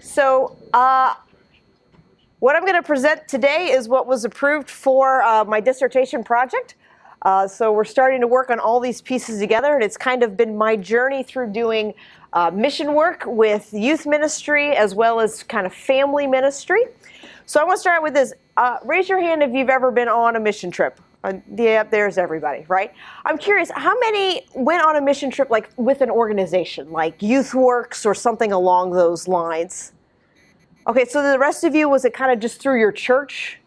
So, uh, what I'm going to present today is what was approved for uh, my dissertation project. Uh, so, we're starting to work on all these pieces together, and it's kind of been my journey through doing uh, mission work with youth ministry as well as kind of family ministry. So, I want to start out with this. Uh, raise your hand if you've ever been on a mission trip. Uh, yeah, there's everybody, right? I'm curious, how many went on a mission trip like with an organization, like YouthWorks or something along those lines? Okay, so the rest of you, was it kind of just through your church?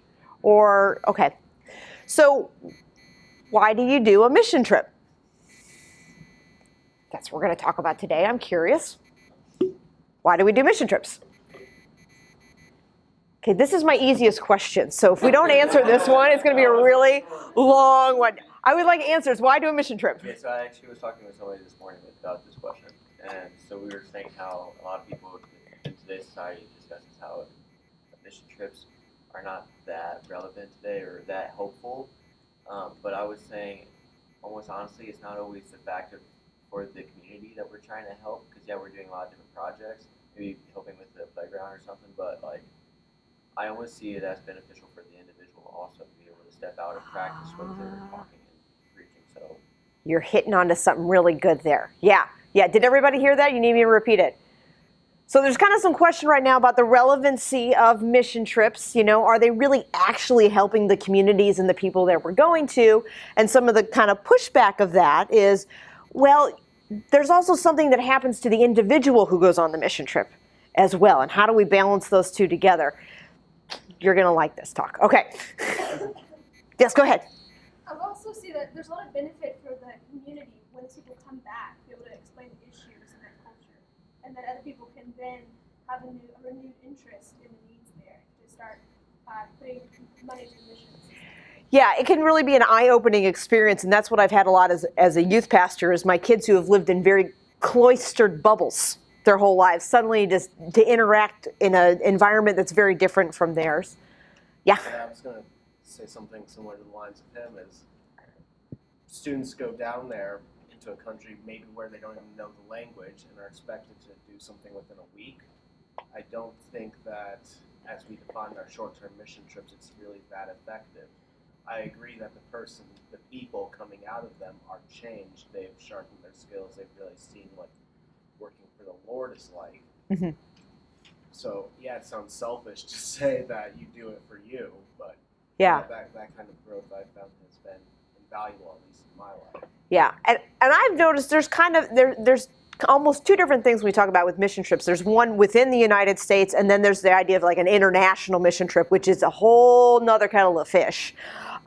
Or, okay. So, why do you do a mission trip? That's what we're going to talk about today. I'm curious. Why do we do mission trips? Okay, this is my easiest question. So if we don't answer this one, it's going to be a really long one. I would like answers. Why do a mission trip? So I actually was talking with somebody this morning about this question, and so we were saying how a lot of people in today's society discusses how mission trips are not that relevant today or that hopeful. Um, but I was saying, almost honestly, it's not always effective for the community that we're trying to help. Because yeah, we're doing a lot of different projects, maybe helping with the playground or something. But like, I always see it as beneficial for the individual also to be able to step out and practice what they're ah. talking and preaching. So You're hitting onto something really good there. Yeah, yeah. Did everybody hear that? You need me to repeat it. So there's kind of some question right now about the relevancy of mission trips. You know, are they really actually helping the communities and the people that we're going to? And some of the kind of pushback of that is, well, there's also something that happens to the individual who goes on the mission trip as well. And how do we balance those two together? You're going to like this talk. Okay. yes, go ahead. I also see that there's a lot of benefit for the community when people come back, be able to explain the issues in their culture, and then other people can then have a, new, a renewed interest in the needs there to start uh, putting money to missions. Yeah, it can really be an eye-opening experience, and that's what I've had a lot as, as a youth pastor. Is my kids who have lived in very cloistered bubbles their whole lives suddenly just to interact in an environment that's very different from theirs. Yeah. Yeah, I was going to say something similar to the lines of him is students go down there into a country maybe where they don't even know the language and are expected to do something within a week. I don't think that as we define our short-term mission trips, it's really that effective. I agree that the person, the people coming out of them are changed. They've sharpened their skills. They've really seen what working for the Lord is like. Mhm. So yeah, it sounds selfish to say that you do it for you, but Yeah. that, that kind of growth I've found has been invaluable, at least in my life. Yeah, and and I've noticed there's kind of there there's almost two different things we talk about with mission trips. There's one within the United States, and then there's the idea of like an international mission trip, which is a whole nother kettle of fish.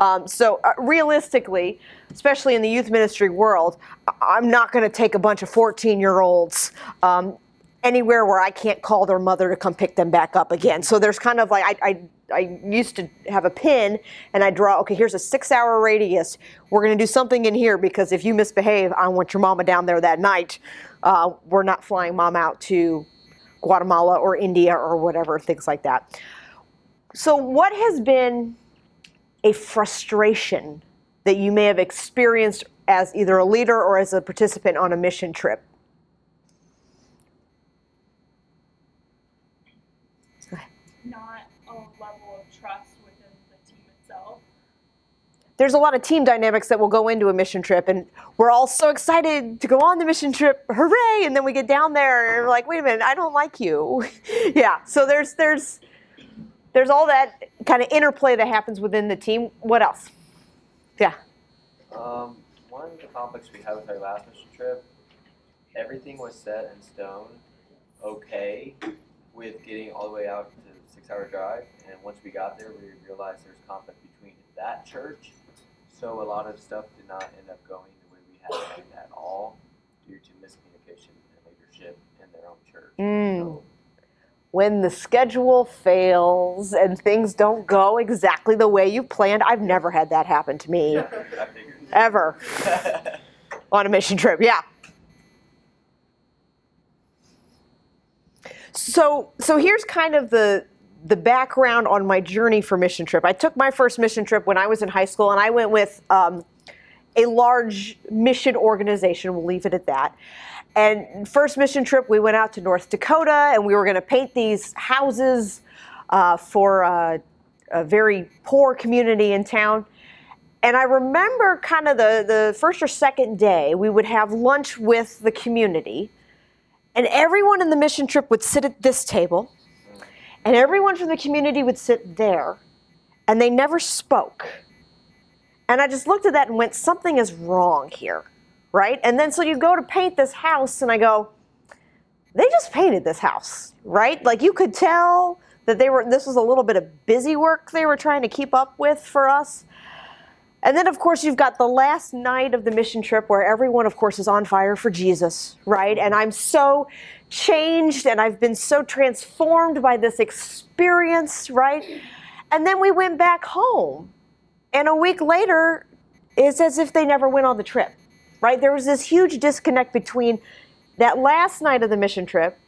Um, so uh, realistically, especially in the youth ministry world, I'm not going to take a bunch of 14 year olds. Um, anywhere where I can't call their mother to come pick them back up again. So there's kind of like I, I I used to have a pin and I draw. Okay, here's a six-hour radius. We're going to do something in here because if you misbehave, I want your mama down there that night. Uh, we're not flying mom out to Guatemala or India or whatever, things like that. So, what has been a frustration that you may have experienced as either a leader or as a participant on a mission trip? not a level of trust within the team itself. there's a lot of team dynamics that will go into a mission trip and we're all so excited to go on the mission trip hooray and then we get down there and we're like wait a minute i don't like you yeah so there's there's there's all that kind of interplay that happens within the team what else yeah Um, one of the conflicts we had with our last mission trip, everything was set in stone, okay, with getting all the way out to the six-hour drive. And once we got there, we realized there's conflict between that church. So a lot of stuff did not end up going the way we had planned at all, due to miscommunication and leadership in their own church. Mm. So, when the schedule fails and things don't go exactly the way you planned i've never had that happen to me ever on a mission trip. Yeah. So so here's kind of the the background on my journey for mission trip. I took my first mission trip when I was in high school, and I went with um, a large mission organization. We'll leave it at that. And first mission trip, we went out to North Dakota, and we were going to paint these houses uh, for a very poor community in town. And I remember kind of the, the first or second day, we would have lunch with the community, and everyone in the mission trip would sit at this table, and everyone from the community would sit there, and they never spoke. And I just looked at that and went, something is wrong here, right? And then so you go to paint this house, and I go, they just painted this house, right? Like you could tell that they were, this was a little bit of busy work they were trying to keep up with for us. And then, of course, you've got the last night of the mission trip where everyone, of course, is on fire for Jesus, right? And I'm so changed and I've been so transformed by this experience, right? And then we went back home. And a week later, it's as if they never went on the trip, right? There was this huge disconnect between that last night of the mission trip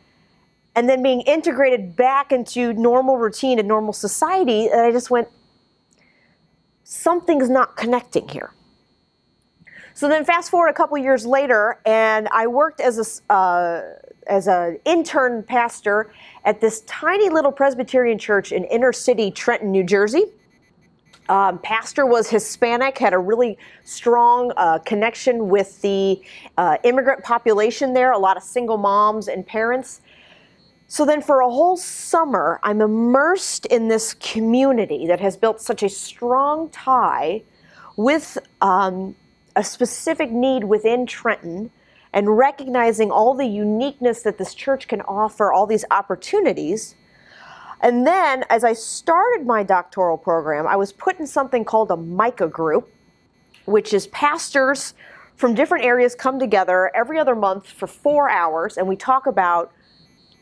and then being integrated back into normal routine and normal society. And I just went, something's not connecting here. So then, fast forward a couple years later, and I worked as a uh, as an intern pastor at this tiny little Presbyterian church in inner city Trenton, New Jersey. Um, pastor was Hispanic, had a really strong uh, connection with the uh, immigrant population there, a lot of single moms and parents. So then, for a whole summer, I'm immersed in this community that has built such a strong tie with um, a specific need within Trenton and recognizing all the uniqueness that this church can offer, all these opportunities. And then, as I started my doctoral program, I was put in something called a MICA group, which is pastors from different areas come together every other month for four hours, and we talk about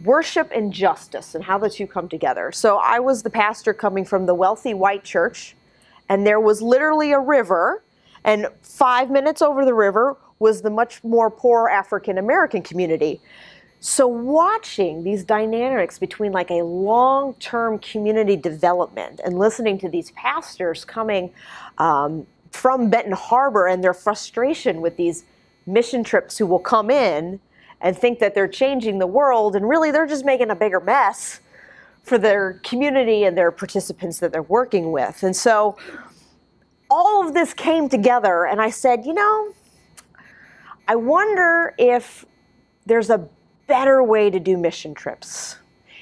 worship and justice and how the two come together. So I was the pastor coming from the wealthy white church, and there was literally a river, and five minutes over the river was the much more poor African American community. So watching these dynamics between like a long-term community development and listening to these pastors coming um, from Benton Harbor and their frustration with these mission trips who will come in and think that they're changing the world, and really they're just making a bigger mess for their community and their participants that they're working with. And so all of this came together, and I said, you know, I wonder if there's a better way to do mission trips.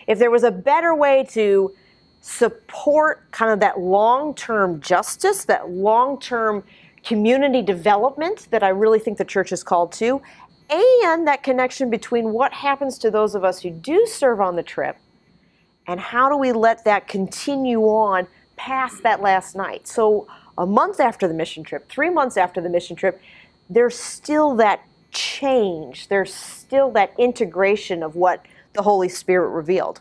If there was a better way to support kind of that long term justice, that long term community development that I really think the church is called to, and that connection between what happens to those of us who do serve on the trip and how do we let that continue on past that last night. So, a month after the mission trip, three months after the mission trip, there's still that change, there's still that integration of what the Holy Spirit revealed.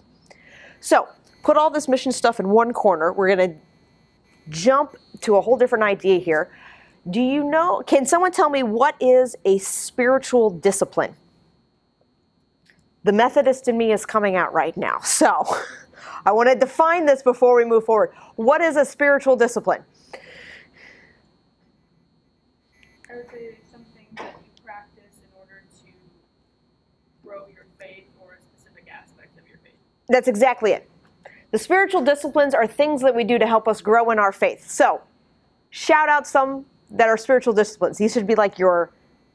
So, put all this mission stuff in one corner. We're going to jump to a whole different idea here. Do you know? Can someone tell me what is a spiritual discipline? The Methodist in me is coming out right now. So I want to define this before we move forward. What is a spiritual discipline? I would say something that you practice in order to grow your faith or a specific aspect of your faith. That's exactly it. The spiritual disciplines are things that we do to help us grow in our faith. So, shout out some that are spiritual disciplines. These should be like your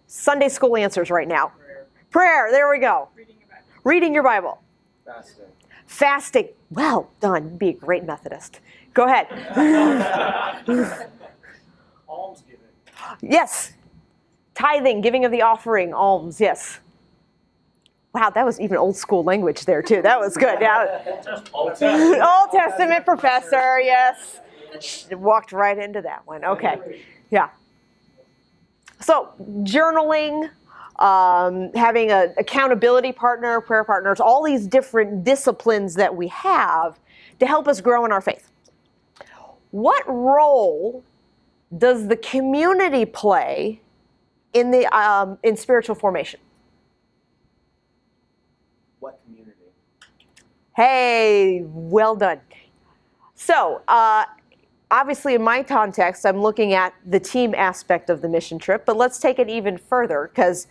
Sunday school answers right now. Prayer, Prayer, there we go. Reading your Bible. Reading your Bible. fasting. Fasting. Well done. Be a great Methodist. Go ahead. Alms giving. yes. Tithing, giving of the offering, alms, yes. Wow, that was even old school language there too. That was good. Yeah. Old Testament professor, yes. Walked right into that one. Okay. Yeah. So journaling, um, having an accountability partner, prayer partners, all these different disciplines that we have to help us grow in our faith. What role does the community play in the um, in spiritual formation? What community? Hey, well done. So, uh, obviously, in my context, I'm looking at the team aspect of the mission trip, but let's take it even further because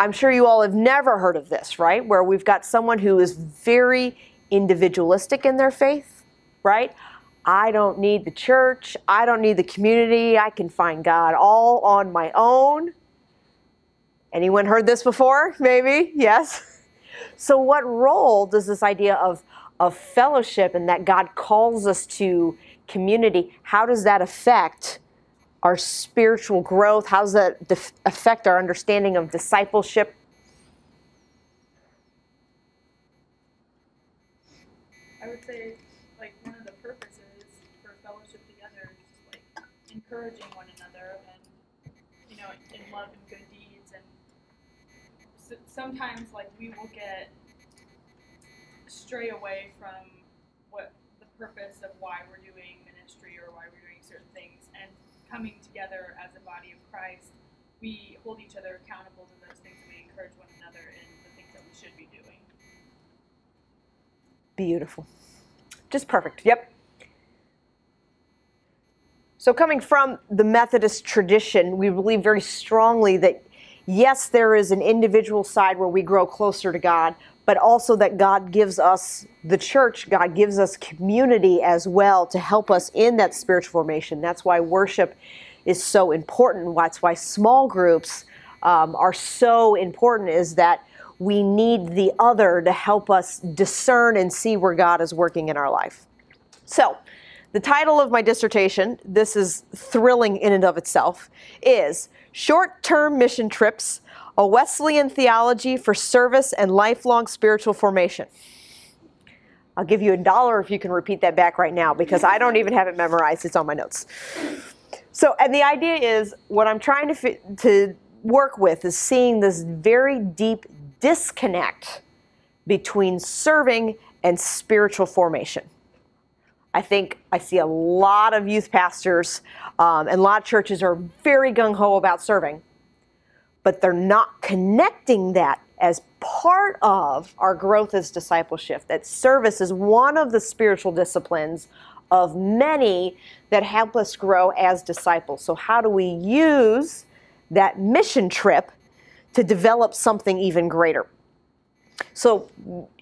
I'm sure you all have never heard of this, right? Where we've got someone who is very individualistic in their faith, right? I don't need the church. I don't need the community. I can find God all on my own. Anyone heard this before? Maybe? Yes. So, what role does this idea of, of fellowship and that God calls us to community, how does that affect our spiritual growth? How does that def- affect our understanding of discipleship? I would say, like, one of the purposes for fellowship together is just like encouraging one another and, you know, in love and good deeds. And s sometimes, like, we will get stray away from what the purpose of why we're doing ministry or why we're doing certain things. And coming together as a body of Christ, we hold each other accountable to those things and we encourage one another in the things that we should be doing. Beautiful. Just perfect. Yep. So, coming from the Methodist tradition, we believe very strongly that yes, there is an individual side where we grow closer to God, but also that God gives us the church, God gives us community as well to help us in that spiritual formation. That's why worship is so important. That's why small groups um, are so important, is that we need the other to help us discern and see where God is working in our life. So, the title of my dissertation, this is thrilling in and of itself, is Short Term Mission Trips A Wesleyan Theology for Service and Lifelong Spiritual Formation. I'll give you a dollar if you can repeat that back right now because I don't even have it memorized. It's on my notes. So, and the idea is what I'm trying to, to work with is seeing this very deep disconnect between serving and spiritual formation. I think I see a lot of youth pastors um, and a lot of churches are very gung ho about serving, but they're not connecting that as part of our growth as discipleship. That service is one of the spiritual disciplines of many that help us grow as disciples. So, how do we use that mission trip to develop something even greater? So,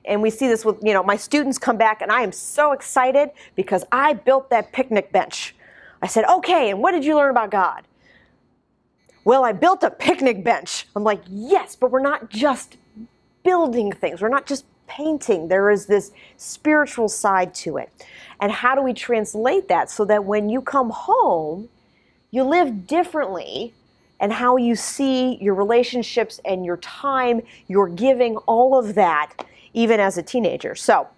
and we see this with, you know, my students come back and I am so excited because I built that picnic bench. I said, okay, and what did you learn about God? Well, I built a picnic bench. I'm like, yes, but we're not just building things, we're not just painting. There is this spiritual side to it. And how do we translate that so that when you come home, you live differently and how you see your relationships and your time, your giving, all of that, even as a teenager. So,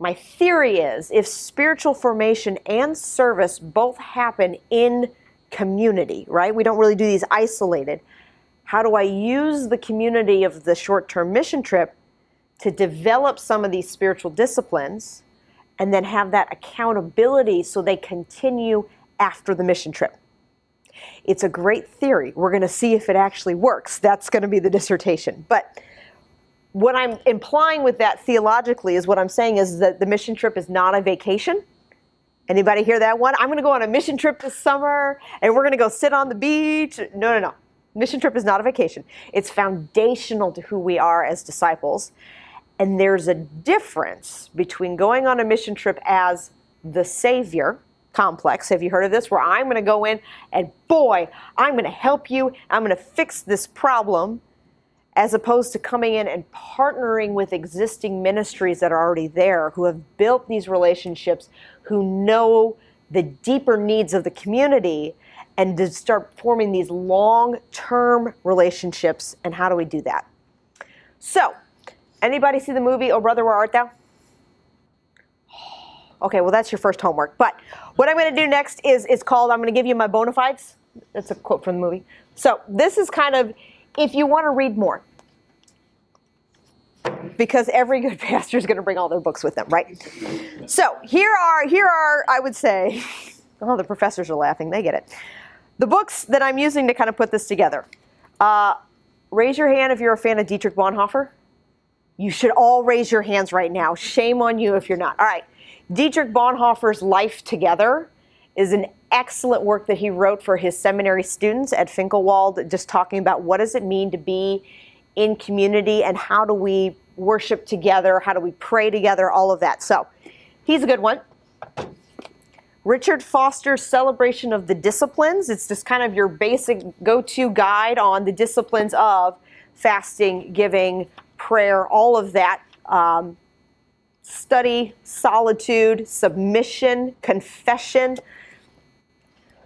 my theory is if spiritual formation and service both happen in community, right? We don't really do these isolated. How do I use the community of the short term mission trip to develop some of these spiritual disciplines and then have that accountability so they continue after the mission trip? It's a great theory. We're going to see if it actually works. That's going to be the dissertation. But what I'm implying with that theologically is what I'm saying is that the mission trip is not a vacation. Anybody hear that one? I'm going to go on a mission trip this summer and we're going to go sit on the beach. No, no, no. Mission trip is not a vacation. It's foundational to who we are as disciples. And there's a difference between going on a mission trip as the Savior complex. Have you heard of this? Where I'm going to go in and boy, I'm going to help you. I'm going to fix this problem as opposed to coming in and partnering with existing ministries that are already there who have built these relationships, who know the deeper needs of the community and to start forming these long-term relationships and how do we do that? So, anybody see the movie Oh Brother Where Art Thou? Okay, well that's your first homework. But what I'm going to do next is it's called I'm going to give you my bona fides. That's a quote from the movie. So this is kind of if you want to read more. Because every good pastor is going to bring all their books with them, right? So here are here are I would say, oh the professors are laughing, they get it. The books that I'm using to kind of put this together. Uh, raise your hand if you're a fan of Dietrich Bonhoeffer. You should all raise your hands right now. Shame on you if you're not. All right. Dietrich Bonhoeffer's Life Together is an excellent work that he wrote for his seminary students at Finkenwalde, just talking about what does it mean to be in community and how do we worship together, how do we pray together, all of that. So he's a good one. Richard Foster's Celebration of the Disciplines. It's just kind of your basic go to guide on the disciplines of fasting, giving, prayer, all of that. Um, study, solitude, submission, confession.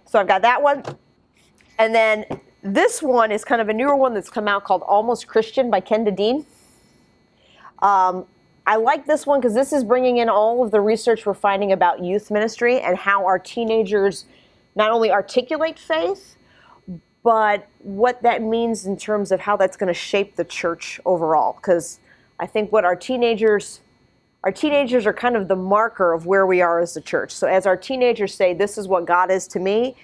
So I've got that one. And then this one is kind of a newer one that's come out called Almost Christian by Kenda Dean. Um, I like this one because this is bringing in all of the research we're finding about youth ministry and how our teenagers not only articulate faith, but what that means in terms of how that's going to shape the church overall. Because I think what our teenagers our teenagers are kind of the marker of where we are as a church. So as our teenagers say, "This is what God is to me,"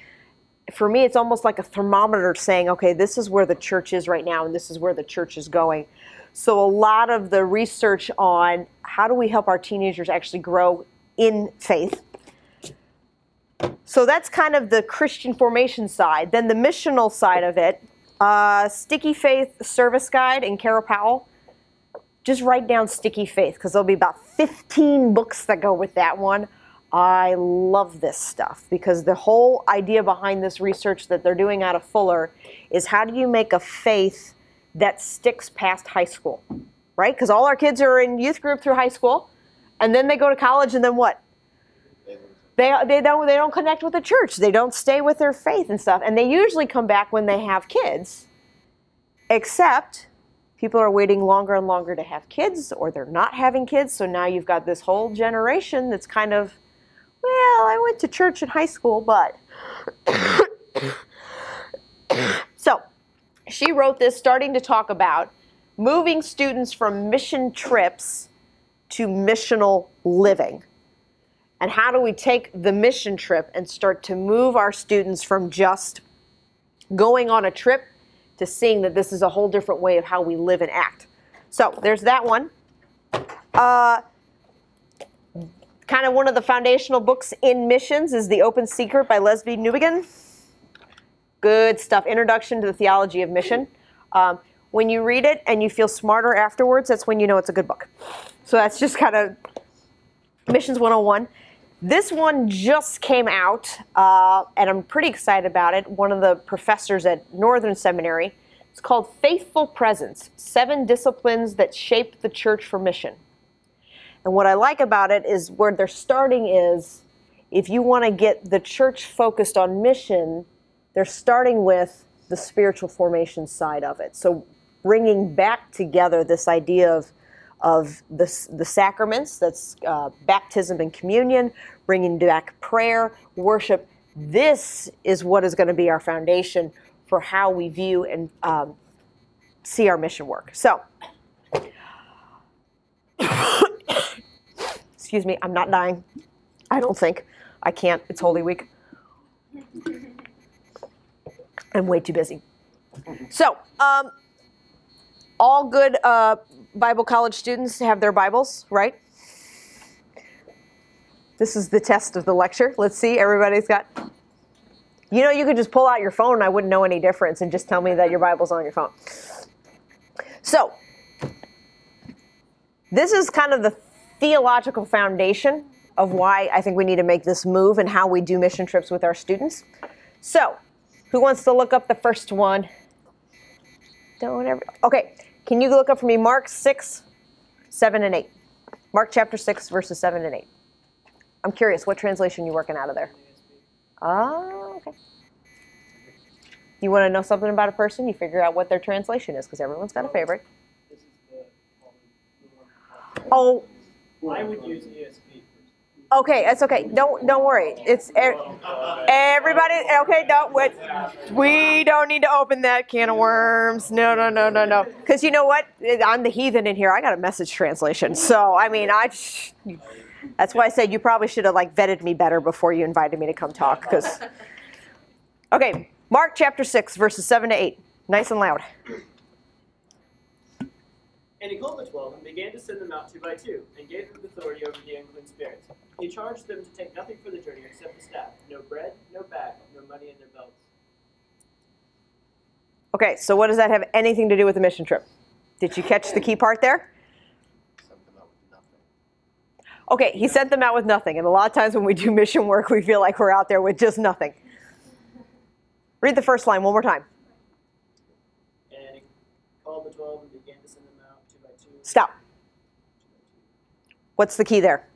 for me, it's almost like a thermometer saying, "Okay, this is where the church is right now, and this is where the church is going." So a lot of the research on how do we help our teenagers actually grow in faith. So that's kind of the Christian formation side. Then the missional side of it, uh, Sticky Faith Service Guide and Kara Powell just write down Sticky Faith because there'll be about 15 books that go with that one. I love this stuff because the whole idea behind this research that they're doing out of Fuller is how do you make a faith that sticks past high school, right? Because all our kids are in youth group through high school, and then they go to college, and then what? They, they don't they don't connect with the church. They don't stay with their faith and stuff, and they usually come back when they have kids. Except people are waiting longer and longer to have kids or they're not having kids. So now you've got this whole generation that's kind of well i went to church in high school but so she wrote this starting to talk about moving students from mission trips to missional living. And how do we take the mission trip and start to move our students from just going on a trip to seeing that this is a whole different way of how we live and act. So there's that one. Uh, kind of one of the foundational books in missions is The Open Secret by Lesslie Newbigin. Good stuff. Introduction to the Theology of Mission. Um, when you read it and you feel smarter afterwards, that's when you know it's a good book. So that's just kind of Missions 101. This one just came out, uh, and I'm pretty excited about it. One of the professors at Northern Seminary. It's called Faithful Presence Seven Disciplines That Shape the Church for Mission. And what I like about it is where they're starting is if you want to get the church focused on mission, they're starting with the spiritual formation side of it. So bringing back together this idea of of the, the sacraments that's uh, baptism and communion, bringing back prayer, worship. This is what is going to be our foundation for how we view and um, see our mission work. So, excuse me, I'm not dying. I don't think. I can't. It's Holy Week. I'm way too busy. So, um, all good uh, Bible college students have their Bibles, right? This is the test of the lecture. Let's see, everybody's got. You know, you could just pull out your phone I wouldn't know any difference and just tell me that your Bible's on your phone. So, this is kind of the theological foundation of why I think we need to make this move and how we do mission trips with our students. So, who wants to look up the first one? Don't ever. Okay, can you look up for me Mark 6, 7, and 8? Mark chapter 6, verses 7 and 8. I'm curious, what translation you working out of there? Oh, okay. You want to know something about a person? You figure out what their translation is because everyone's got a favorite. Oh, I would use ESV. Okay, that's okay. Don't don't worry. It's er, everybody. Okay, don't. We don't need to open that can of worms. No, no, no, no, no. Because you know what? I'm the heathen in here. I got a message translation. So I mean, I. That's why I said you probably should have like vetted me better before you invited me to come talk. Because. Okay, Mark chapter six, verses seven to eight. Nice and loud. And he called the twelve and began to send them out two by two, and gave them authority over the unclean spirits. He charged them to take nothing for the journey except a staff, no bread, no bag, no money in their belts. Okay, so what does that have anything to do with the mission trip? Did you catch the key part there? Okay, he sent them out with nothing. And a lot of times when we do mission work, we feel like we're out there with just nothing. Read the first line one more time. And he called the twelve and began to send them out two by two. Stop. What's the key there?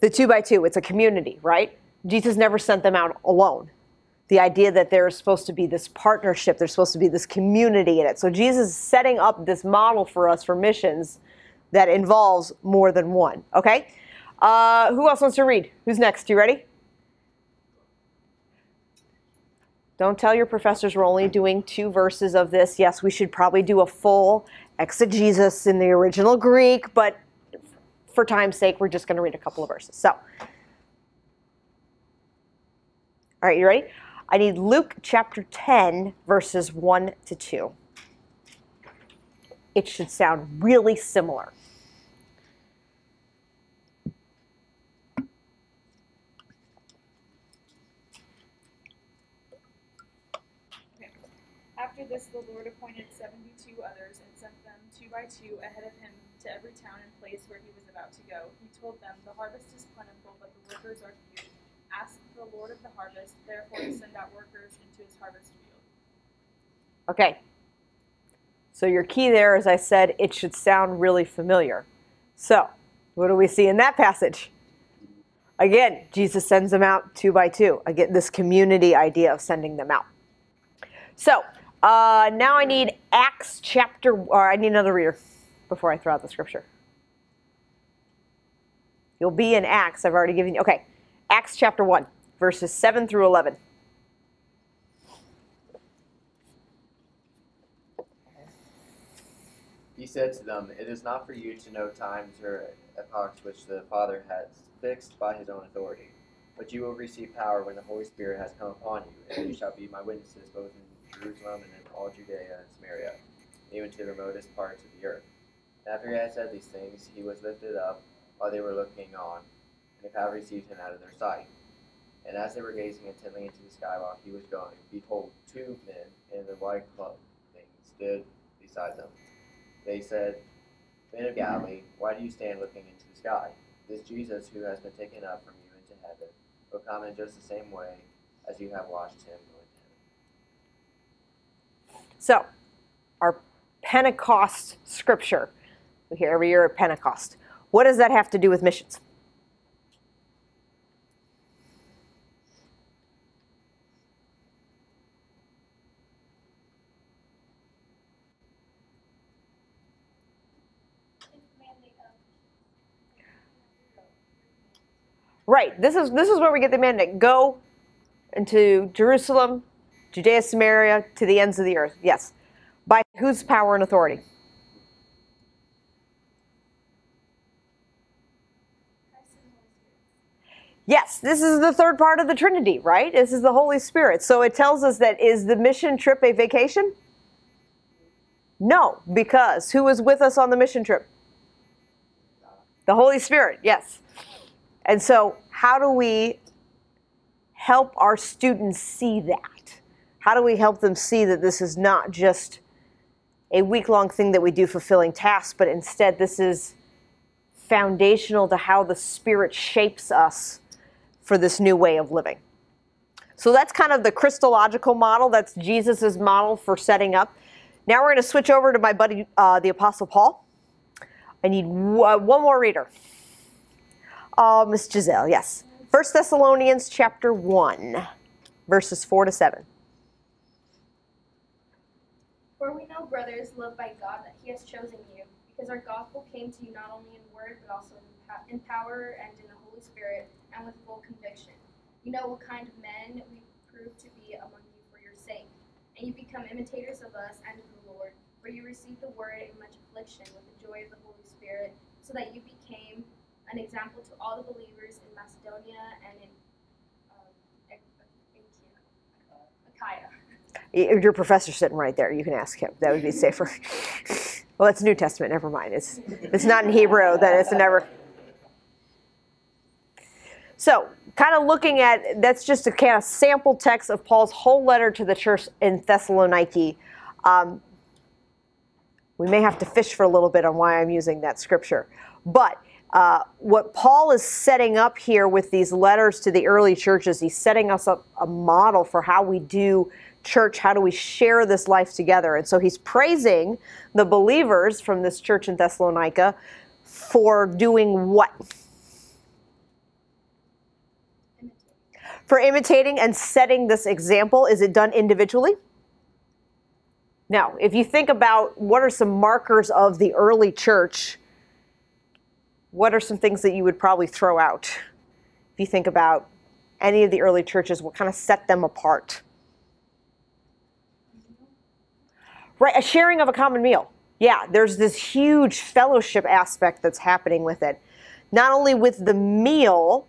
The two by two, it's a community, right? Jesus never sent them out alone. The idea that there's supposed to be this partnership, there's supposed to be this community in it. So Jesus is setting up this model for us for missions that involves more than one. Okay? Uh, who else wants to read? Who's next? You ready? Don't tell your professors we're only doing two verses of this. Yes, we should probably do a full exegesis in the original Greek, but for time's sake, we're just going to read a couple of verses. So, all right, you ready? I need Luke chapter 10, verses 1 to 2. It should sound really similar. After this, the Lord appointed seventy-two others and sent them two by two ahead of him to every town and place where he was about to go. He told them, "The harvest is plentiful, but the workers are few. Ask the Lord of the harvest, therefore, to send out workers into his harvest field." Okay. So your key there, as I said, it should sound really familiar. So, what do we see in that passage? Again, Jesus sends them out two by two. Again, this community idea of sending them out. So, uh, now I need Acts chapter, or I need another reader before I throw out the scripture. You'll be in Acts. I've already given you. Okay. Acts chapter 1, verses 7 through 11. He said to them, It is not for you to know times or epochs which the Father has fixed by his own authority. But you will receive power when the Holy Spirit has come upon you, and you shall be my witnesses both in Jerusalem and in all Judea and Samaria, even to the remotest parts of the earth. And after he had said these things, he was lifted up while they were looking on, and the crowd received him out of their sight. And as they were gazing intently into the sky while he was going, behold, two men in the white clothing stood beside them. They said, Men of Galilee, why do you stand looking into the sky? This Jesus who has been taken up from you into heaven will come in just the same way as you have watched him. So, our Pentecost scripture, we hear every year at Pentecost. What does that have to do with missions? Right. This is this is where we get the mandate. Go into Jerusalem, Judea, Samaria, to the ends of the earth. Yes. By whose power and authority? Yes, this is the third part of the Trinity, right? This is the Holy Spirit. So it tells us that is the mission trip a vacation? No, because who was with us on the mission trip? The Holy Spirit, yes. And so, how do we help our students see that? How do we help them see that this is not just a week long thing that we do fulfilling tasks, but instead this is foundational to how the Spirit shapes us for this new way of living? So that's kind of the Christological model. That's Jesus' model for setting up. Now we're going to switch over to my buddy, uh, the Apostle Paul. I need uh, one more reader. Uh, Miss Giselle, yes. 1 Thessalonians chapter 1, verses 4 to 7. For we know, brothers, loved by God, that He has chosen you, because our gospel came to you not only in word, but also in, in power and in the Holy Spirit, and with full conviction. You know what kind of men we proved to be among you for your sake, and you become imitators of us and of the Lord, for you received the word in much affliction with the joy of the Holy Spirit, so that you became an example to all the believers in Macedonia and in um, Ach- Achaia. Your professor's sitting right there. You can ask him. That would be safer. well, that's New Testament. Never mind. It's it's not in Hebrew. Then it's never. So, kind of looking at that's just a kind of sample text of Paul's whole letter to the church in Thessaloniki. Um, we may have to fish for a little bit on why I'm using that scripture, but uh, what Paul is setting up here with these letters to the early churches, he's setting us up a model for how we do church, how do we share this life together. And so he's praising the believers from this church in Thessalonica for doing what? For imitating and setting this example. Is it done individually? Now, if you think about what are some markers of the early church, what are some things that you would probably throw out? If you think about any of the early churches, what kind of set them apart? Right, a sharing of a common meal. Yeah, there's this huge fellowship aspect that's happening with it. Not only with the meal,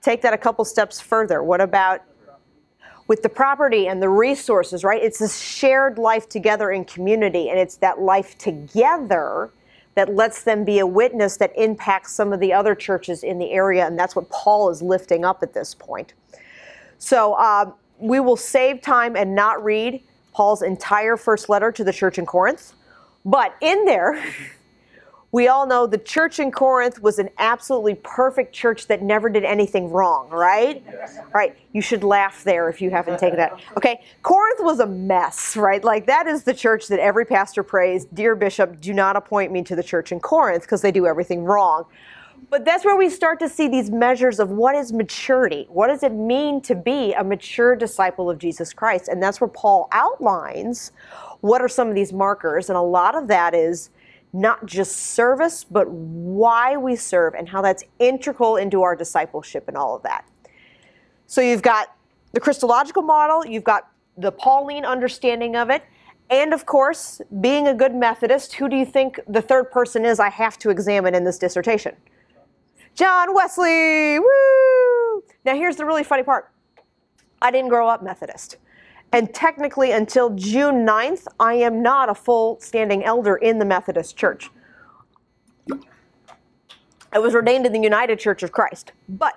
take that a couple steps further. What about with the property and the resources, right? It's this shared life together in community, and it's that life together that lets them be a witness that impacts some of the other churches in the area, and that's what Paul is lifting up at this point. So uh, we will save time and not read Paul's entire first letter to the church in Corinth, but in there, we all know the church in Corinth was an absolutely perfect church that never did anything wrong, right? Right. You should laugh there if you haven't taken that. Okay. Corinth was a mess, right? Like that is the church that every pastor prays, Dear Bishop, do not appoint me to the church in Corinth because they do everything wrong. But that's where we start to see these measures of what is maturity? What does it mean to be a mature disciple of Jesus Christ? And that's where Paul outlines what are some of these markers. And a lot of that is not just service, but why we serve and how that's integral into our discipleship and all of that. So you've got the Christological model, you've got the Pauline understanding of it, and of course, being a good Methodist, who do you think the third person is I have to examine in this dissertation? John Wesley! Woo! Now here's the really funny part. I didn't grow up Methodist. And technically, until June 9th, I am not a full standing elder in the Methodist Church. I was ordained in the United Church of Christ. But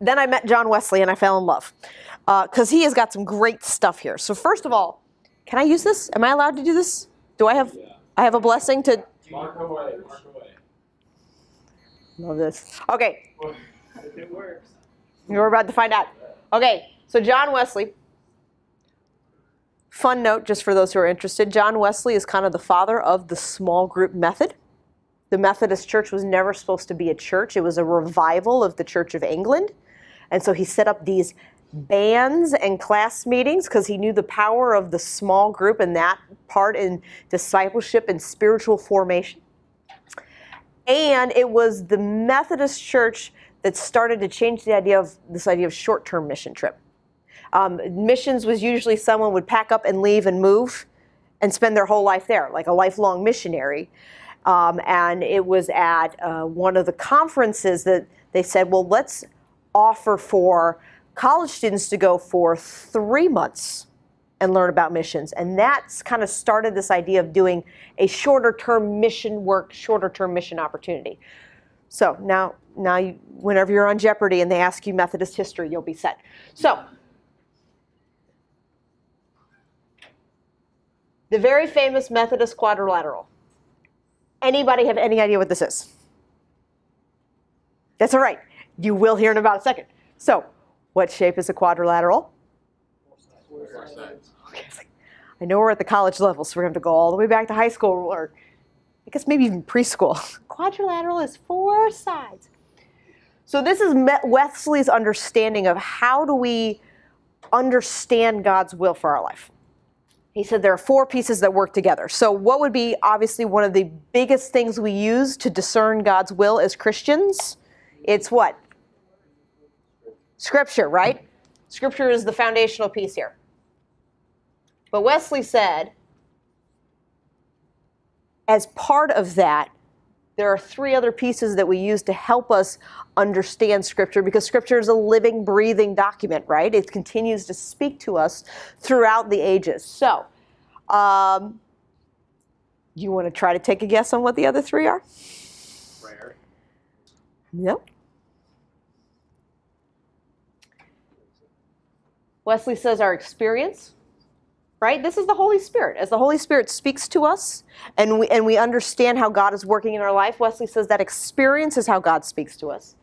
then I met John Wesley and I fell in love uh, because he has got some great stuff here. So, first of all, can I use this? Am I allowed to do this? Do I have I have a blessing to Mark away, mark away. Love this? Okay, it works. You're about to find out. Okay, so John Wesley. Fun note, just for those who are interested John Wesley is kind of the father of the small group method. The Methodist Church was never supposed to be a church, it was a revival of the Church of England. And so he set up these bands and class meetings because he knew the power of the small group and that part in discipleship and spiritual formation. And it was the Methodist Church that started to change the idea of this idea of short-term mission trip. Um, missions was usually someone would pack up and leave and move and spend their whole life there, like a lifelong missionary. Um, and it was at uh, one of the conferences that they said, well, let's offer for college students to go for three months and learn about missions. And that's kind of started this idea of doing a shorter term mission work, shorter term mission opportunity. So now, now you, whenever you're on Jeopardy and they ask you Methodist history, you'll be set. So, the very famous Methodist quadrilateral. Anybody have any idea what this is? That's all right. You will hear in about a second. So, what shape is a quadrilateral? Four sides. Okay, it's like, I know we're at the college level, so we're going to go all the way back to high school, or I guess maybe even preschool. Quadrilateral is four sides. So this is Wesley's understanding of how do we understand God's will for our life. He said there are four pieces that work together. So what would be obviously one of the biggest things we use to discern God's will as Christians? It's what? Scripture, right? Scripture is the foundational piece here. But Wesley said, as part of that, there are three other pieces that we use to help us understand Scripture because Scripture is a living, breathing document, right? It continues to speak to us throughout the ages. So, um, you want to try to take a guess on what the other three are? Prayer. Yep. Wesley says our experience, right? This is the Holy Spirit. As the Holy Spirit speaks to us and we, and we understand how God is working in our life, Wesley says that experience is how God speaks to us.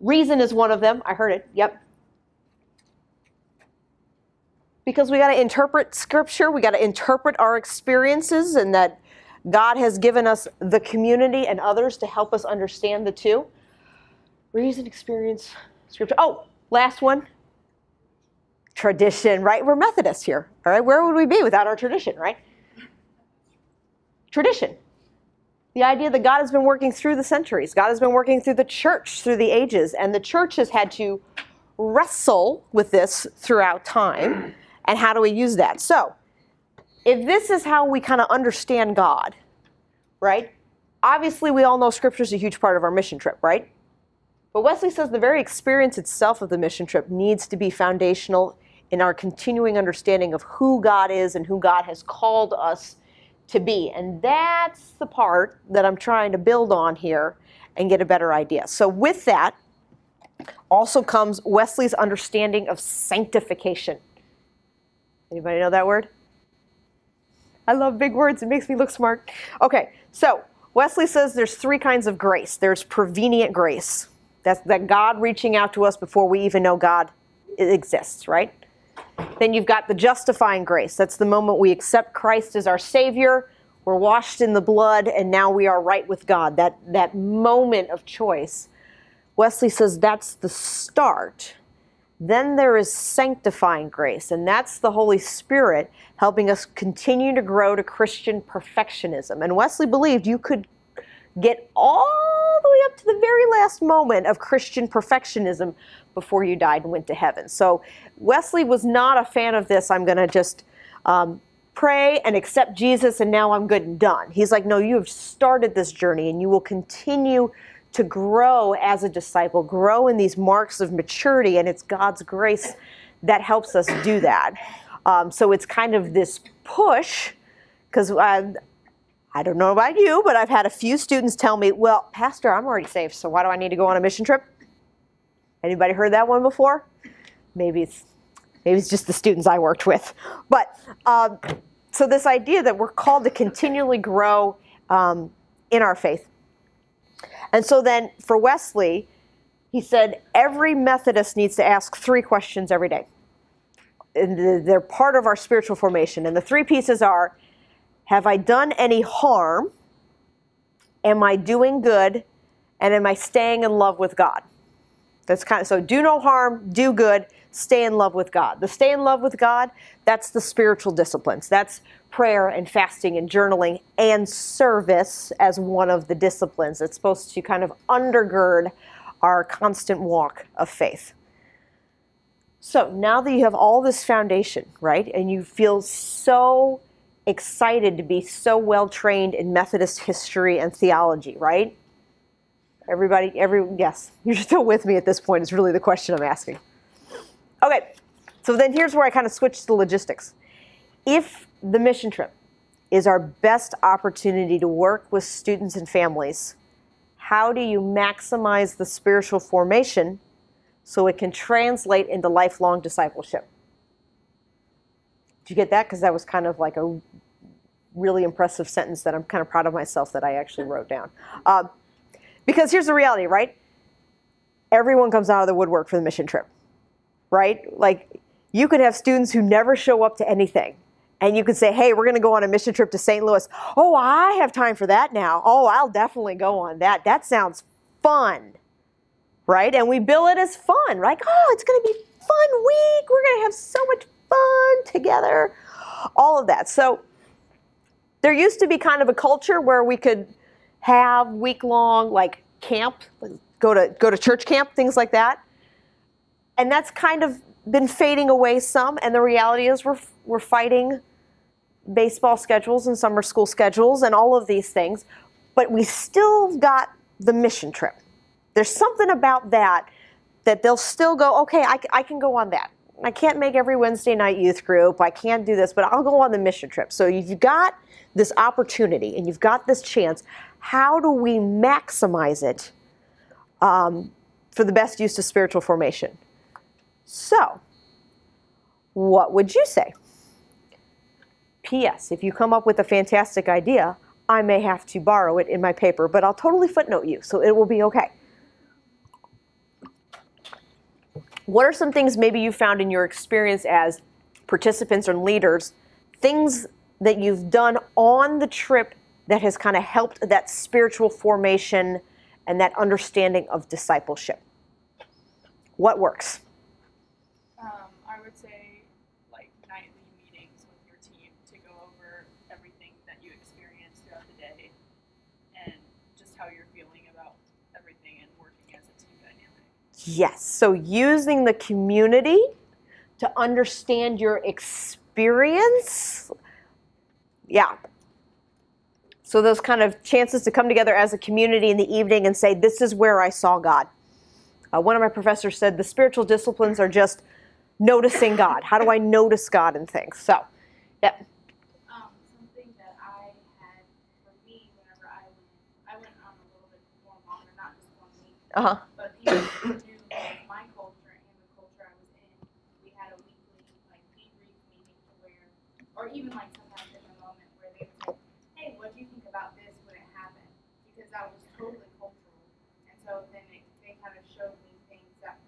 Reason is one of them. I heard it. Yep. Because we got to interpret Scripture, we got to interpret our experiences, and that God has given us the community and others to help us understand the two. Reason, experience, Scripture. Oh, last one tradition, right? We're Methodists here, all right? Where would we be without our tradition, right? Tradition. The idea that God has been working through the centuries, God has been working through the church through the ages, and the church has had to wrestle with this throughout time. And how do we use that? So, if this is how we kind of understand God, right? Obviously, we all know Scripture is a huge part of our mission trip, right? But Wesley says the very experience itself of the mission trip needs to be foundational in our continuing understanding of who God is and who God has called us to be. And that's the part that I'm trying to build on here and get a better idea. So, with that, also comes Wesley's understanding of sanctification. Anybody know that word? I love big words, it makes me look smart. Okay, so Wesley says there's three kinds of grace there's prevenient grace, that's that God reaching out to us before we even know God exists, right? Then you've got the justifying grace. That's the moment we accept Christ as our Savior, we're washed in the blood, and now we are right with God. That, that moment of choice. Wesley says that's the start. Then there is sanctifying grace, and that's the Holy Spirit helping us continue to grow to Christian perfectionism. And Wesley believed you could get all the way up to the very last moment of Christian perfectionism before you died and went to heaven. So Wesley was not a fan of this. I'm going to just um, pray and accept Jesus, and now I'm good and done. He's like, no, you have started this journey, and you will continue to grow as a disciple, grow in these marks of maturity, and it's God's grace that helps us do that. Um, so it's kind of this push, because uh, I don't know about you, but I've had a few students tell me, "Well, Pastor, I'm already saved, so why do I need to go on a mission trip?" Anybody heard that one before? Maybe it's maybe it's just the students I worked with, but um, so this idea that we're called to continually grow um, in our faith. And so then for Wesley, he said every Methodist needs to ask three questions every day. And they're part of our spiritual formation. And the three pieces are Have I done any harm? Am I doing good? And am I staying in love with God? That's kind of so do no harm, do good, stay in love with God. The stay in love with God, that's the spiritual disciplines. That's prayer and fasting and journaling and service as one of the disciplines. It's supposed to kind of undergird our constant walk of faith. So now that you have all this foundation, right, and you feel so excited to be so well trained in Methodist history and theology, right? Everybody, every, yes, you're still with me at this point, is really the question I'm asking. Okay, so then here's where I kind of switch to logistics. If the mission trip is our best opportunity to work with students and families. How do you maximize the spiritual formation so it can translate into lifelong discipleship? Did you get that? Because that was kind of like a really impressive sentence that I'm kind of proud of myself that I actually wrote down. Uh, because here's the reality, right? Everyone comes out of the woodwork for the mission trip, right? Like you could have students who never show up to anything and you could say, hey, we're going to go on a mission trip to St. Louis. Oh, I have time for that now. Oh, I'll definitely go on that. That sounds fun, right? And we bill it as fun, right? Oh, it's going to be fun week. We're going to have so much fun together. All of that. So there used to be kind of a culture where we could have week long like camp, go to go to church camp, things like that. And that's kind of been fading away some. And the reality is we're we're fighting baseball schedules and summer school schedules and all of these things. but we still got the mission trip. There's something about that that they'll still go, okay, I, I can go on that. I can't make every Wednesday night youth group. I can't do this, but I'll go on the mission trip. So you've got this opportunity and you've got this chance. How do we maximize it um, for the best use of spiritual formation? So, what would you say? P.S. If you come up with a fantastic idea, I may have to borrow it in my paper, but I'll totally footnote you, so it will be okay. What are some things maybe you found in your experience as participants and leaders, things that you've done on the trip that has kind of helped that spiritual formation and that understanding of discipleship? What works? Um, I would say like nightly meetings with your team to go over everything that you experience throughout the day and just how you're feeling about everything and working as a team dynamic. Yes. So using the community to understand your experience. Yeah. So those kind of chances to come together as a community in the evening and say, "This is where I saw God." Uh, one of my professors said the spiritual disciplines are just noticing God. How do I notice God in things? So, yeah. Um, something that I had for me whenever I went, I went on a little bit more longer, not just one week, Uh huh. but people who knew both my culture and the culture I was in. We had a weekly like debrief meeting to where, or even like sometimes in the moment where they say, "Hey, what do you think about this when it happened?" Because that was totally cultural, and so then it, they kind of showed me things that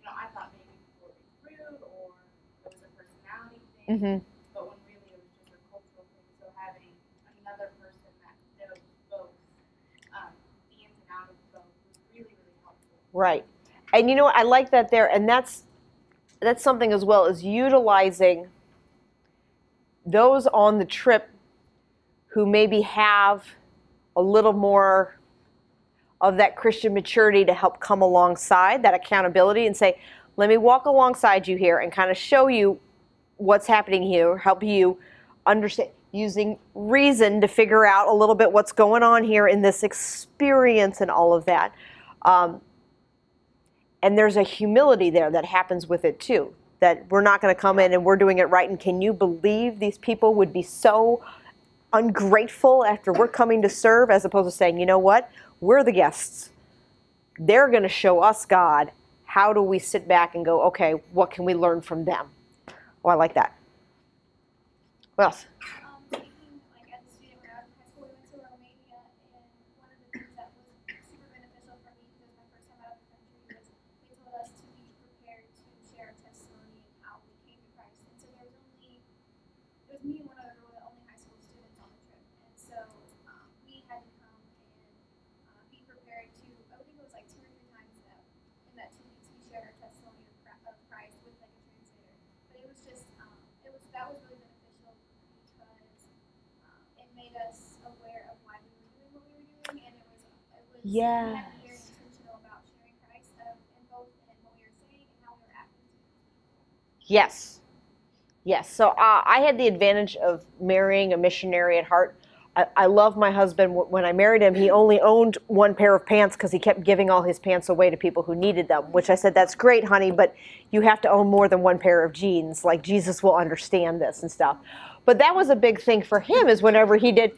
you know I thought maybe people were being rude or it was a personality thing Mm-hmm. but when really it was just a cultural thing. So having another person that knows both, um, the ins and outs of both was really, really helpful. Right. And you know what? I like that there, and that's that's something as well as utilizing those on the trip who maybe have a little more of that Christian maturity to help come alongside that accountability and say, let me walk alongside you here and kind of show you what's happening here, help you understand using reason to figure out a little bit what's going on here in this experience and all of that. Um, and there's a humility there that happens with it too that we're not going to come in and we're doing it right. And can you believe these people would be so ungrateful after we're coming to serve as opposed to saying you know what? We're the guests. They're going to show us god. How do we sit back and go okay what can we learn from them oh i like that. What else Um, speaking like as a student when I was in high school, we went to Romania, and one of the things that was super beneficial for me because it was my first time out of the country was they told us to be prepared to share our testimony and how we came to Christ. And so there was only it was me and one other girl, the only high school students on the trip, and so um, we had to come and uh, be prepared to. I think it was like two or three times that in that two weeks we shared our testimony of Chri- of Christ with like a translator. But it was just um, it was that was really beneficial because um, it made us aware of why we were doing what we were doing, and it was it was we had to be very Yes. intentional about sharing Christ um, in both in what we were saying and how we were acting. Yes. Yes. So uh, I had the advantage of marrying a missionary at heart. I, I love my husband. When I married him, he only owned one pair of pants because he kept giving all his pants away to people who needed them, which I said, that's great, honey, but you have to own more than one pair of jeans. Like, Jesus will understand this and stuff. But that was a big thing for him, is whenever he did,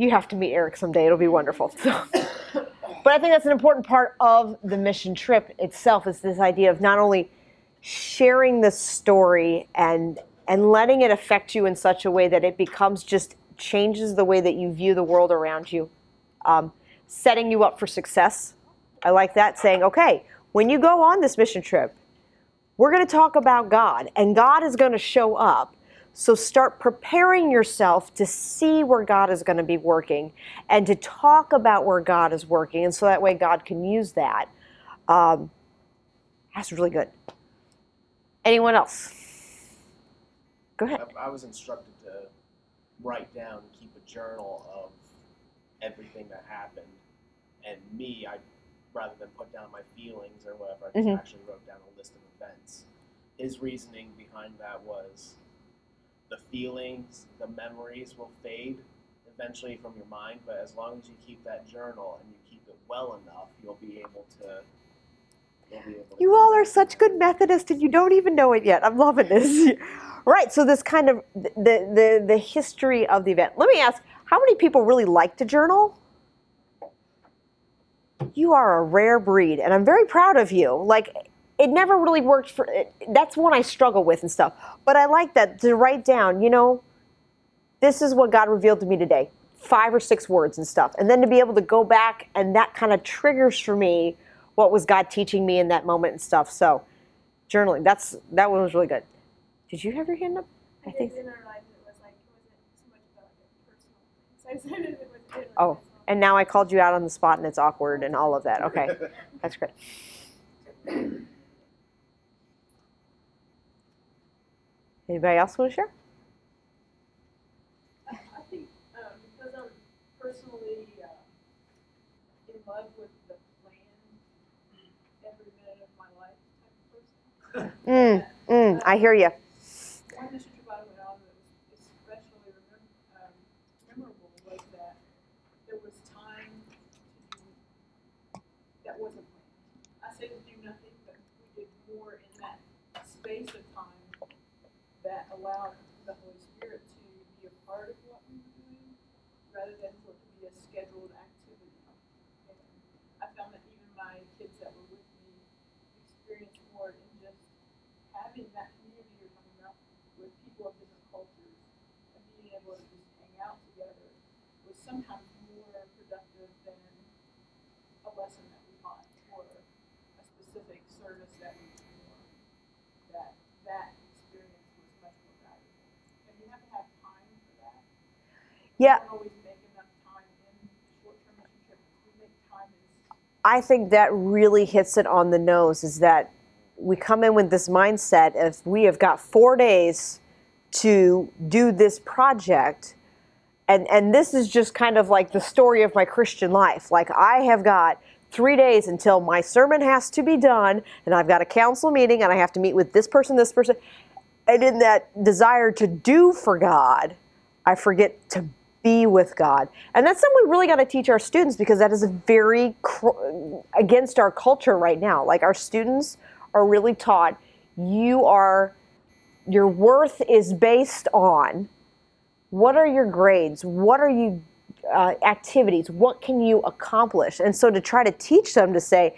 you have to meet Eric someday. It'll be wonderful. So, but I think that's an important part of the mission trip itself is this idea of not only sharing the story and and letting it affect you in such a way that it becomes just changes the way that you view the world around you um, setting you up for success i like that saying okay when you go on this mission trip we're going to talk about god and god is going to show up so start preparing yourself to see where god is going to be working and to talk about where god is working and so that way god can use that um, that's really good Anyone else? Go ahead. I, I was instructed to write down, keep a journal of everything that happened, and me, I rather than put down my feelings or whatever, I just Mhm. actually wrote down a list of events. His reasoning behind that was the feelings, the memories will fade eventually from your mind, but as long as you keep that journal and you keep it well enough, you'll be able to. You'll be able to You all are such good Methodists, and you don't even know it yet. I'm loving this. right. So this kind of the the the history of the event. Let me ask: How many people really like to journal? You are a rare breed, and I'm very proud of you. Like. It never really worked for. It, that's one I struggle with and stuff. But I like that to write down. You know, this is what God revealed to me today. Five or six words and stuff. And then to be able to go back and that kind of triggers for me what was God teaching me in that moment and stuff. So journaling, that's that one was really good. Did you have your hand up? I I think didn't realize it was like it wasn't so much about like personal thing. So I said it was it was Oh, and now I called you out on the spot and it's awkward and all of that. Okay. That's great. Anybody else want to share? I think um, because I'm personally uh, in love with the plan, every minute of my life type of person. Mm, mm, I hear you. One mission trip I went that was especially um, memorable was that there was time to do that wasn't planned. I say to do nothing, but we did more in that space that allowed the Holy Spirit to be a part of what we were doing rather than for it to be a scheduled activity. And I found that even my kids that were with me experienced more in just having that community you're talking about with people of different cultures and being able to just hang out together was sometimes more productive than a lesson that we taught or a specific service that we performed. That that experience was much more valuable. And you have to have time for that. Yeah. We don't always make enough time in short-term mission trips. We make time as I think that really hits it on the nose is that we come in with this mindset of we have got four days to do this project. And, and this is just kind of like the story of my Christian life. Like, I have got three days until my sermon has to be done, and I've got a council meeting, and I have to meet with this person, this person. And in that desire to do for God, I forget to be with God. And that's something we really got to teach our students because that is a very cr- against our culture right now. Like our students are really taught you are your worth is based on what are your grades? What are you uh, activities? What can you accomplish? And so to try to teach them to say,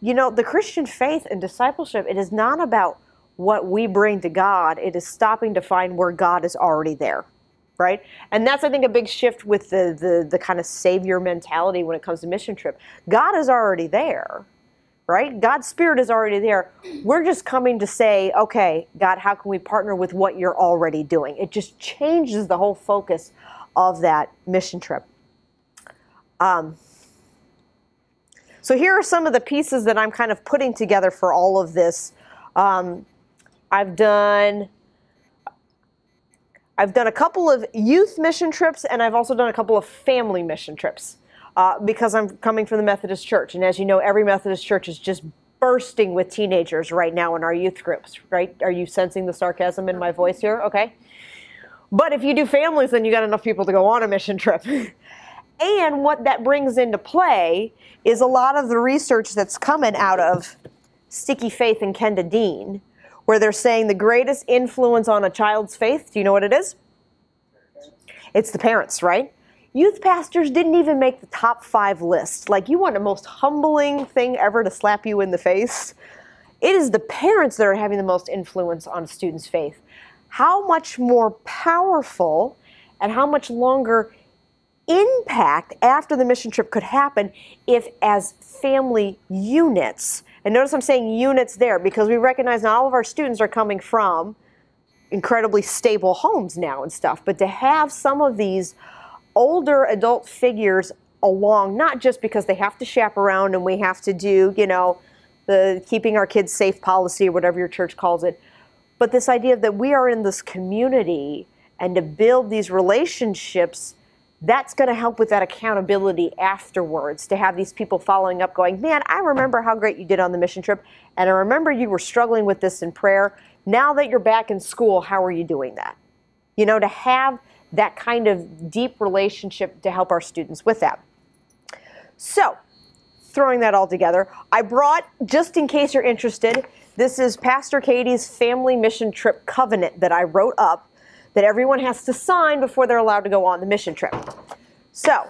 you know, the Christian faith and discipleship, it is not about what we bring to God. It is stopping to find where God is already there right? And that's I think a big shift with the the the kind of savior mentality when it comes to mission trip. God is already there. Right? God's spirit is already there. We're just coming to say, okay, God, how can we partner with what you're already doing? It just changes the whole focus of that mission trip. Um, so here are some of the pieces that I'm kind of putting together for all of this. Um, I've done I've done a couple of youth mission trips, and I've also done a couple of family mission trips uh, because I'm coming from the Methodist Church. And as you know, every Methodist church is just bursting with teenagers right now in our youth groups, right? Are you sensing the sarcasm in my voice here? Okay. But if you do families, then you got enough people to go on a mission trip. and what that brings into play is a lot of the research that's coming out of Sticky Faith and Kenda Dean where they're saying the greatest influence on a child's faith, do you know what it is? It's the parents, right? Youth pastors didn't even make the top five list. Like, you want the most humbling thing ever to slap you in the face? It is the parents that are having the most influence on a student's faith. How much more powerful and how much longer impact after the mission trip could happen if, as family units, and notice I'm saying units there because we recognize not all of our students are coming from incredibly stable homes now and stuff, but to have some of these older adult figures along, not just because they have to chaperone and we have to do, you know, the keeping our kids safe policy or whatever your church calls it, but this idea that we are in this community and to build these relationships that's going to help with that accountability afterwards to have these people following up going, man, I remember how great you did on the mission trip, and I remember you were struggling with this in prayer. Now that you're back in school, how are you doing that? You know, to have that kind of deep relationship to help our students with that. So, throwing that all together, I brought, just in case you're interested, this is Pastor Katie's family mission trip covenant that I wrote up that everyone has to sign before they're allowed to go on the mission trip. So,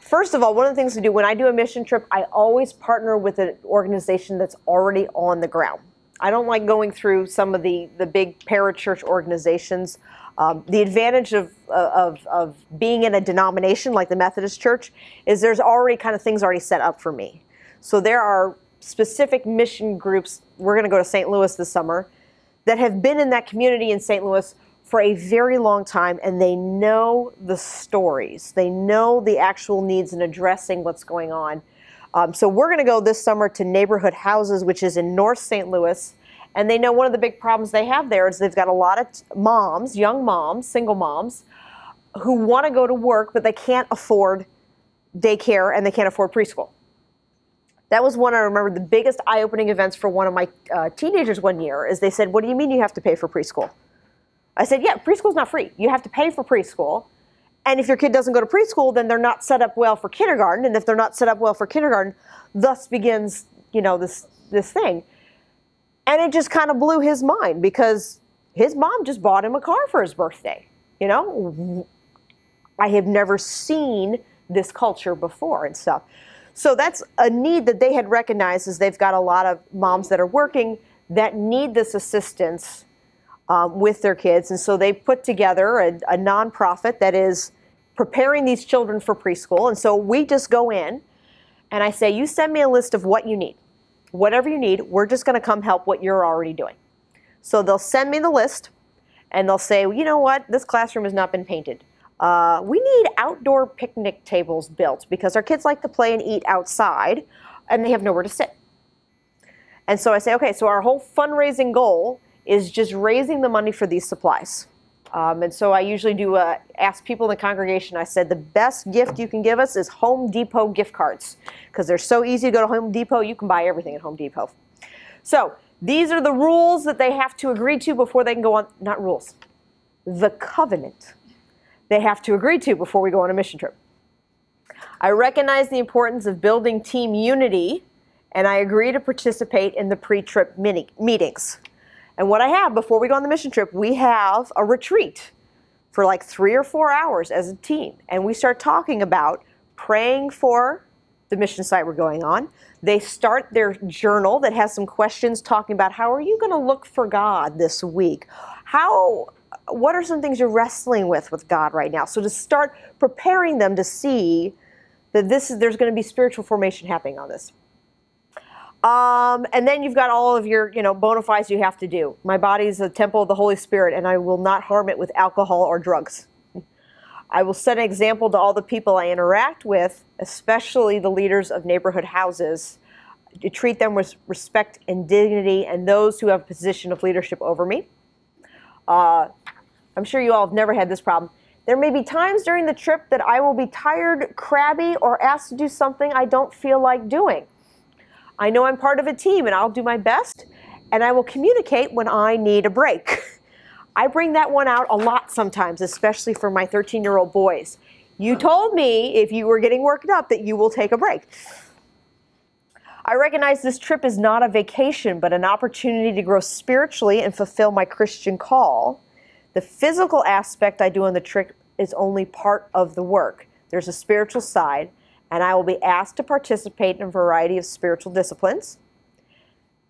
first of all, one of the things to do when I do a mission trip, I always partner with an organization that's already on the ground. I don't like going through some of the, the big parachurch organizations. Um, the advantage of, of, of being in a denomination like the Methodist Church is there's already kind of things already set up for me. So there are specific mission groups. We're going to go to St. Louis this summer that have been in that community in St. Louis for a very long time and they know the stories. They know the actual needs and addressing what's going on. Um, so we're going to go this summer to Neighborhood Houses, which is in North St. Louis. And they know one of the big problems they have there is they've got a lot of moms, young moms, single moms, who want to go to work, but they can't afford daycare and they can't afford preschool. That was one I remember the biggest eye-opening events for one of my uh, teenagers one year is they said, "What do you mean you have to pay for preschool?" I said, "Yeah, preschool's not free. You have to pay for preschool." And if your kid doesn't go to preschool, then they're not set up well for kindergarten. And if they're not set up well for kindergarten, thus begins, you know, this this thing. And it just kind of blew his mind because his mom just bought him a car for his birthday. You know, I have never seen this culture before and stuff. So that's a need that they had recognized as they've got a lot of moms that are working that need this assistance um, with their kids. And so they put together a, a nonprofit that is preparing these children for preschool. And so we just go in and I say, you send me a list of what you need. Whatever you need, we're just going to come help what you're already doing. So they'll send me the list and they'll say, well, you know what, this classroom has not been painted. Uh, we need outdoor picnic tables built because our kids like to play and eat outside and they have nowhere to sit. And so I say, okay, so our whole fundraising goal is just raising the money for these supplies. Um, and so I usually do uh, ask people in the congregation. I said the best gift you can give us is Home Depot gift cards because they're so easy to go to Home Depot. You can buy everything at Home Depot. So these are the rules that they have to agree to before they can go on. Not rules, the covenant they have to agree to before we go on a mission trip. I recognize the importance of building team unity, and I agree to participate in the pre-trip meetings. And what I have before we go on the mission trip, we have a retreat for like three or four hours as a team. And we start talking about praying for the mission site we're going on. They start their journal that has some questions talking about how are you going to look for God this week? How what are some things you're wrestling with with God right now? So to start preparing them to see that this is there's going to be spiritual formation happening on this. Um, and then you've got all of your, you know, bona fides you have to do. My body is a temple of the Holy Spirit, and I will not harm it with alcohol or drugs. I will set an example to all the people I interact with, especially the leaders of neighborhood houses, to treat them with respect and dignity, and those who have a position of leadership over me. Uh, I'm sure you all have never had this problem. There may be times during the trip that I will be tired, crabby, or asked to do something I don't feel like doing. I know I'm part of a team and I'll do my best, and I will communicate when I need a break. I bring that one out a lot sometimes, especially for my 13 year old boys. You told me if you were getting worked up that you will take a break. I recognize this trip is not a vacation, but an opportunity to grow spiritually and fulfill my Christian call. The physical aspect I do on the trip is only part of the work. There's a spiritual side, and I will be asked to participate in a variety of spiritual disciplines.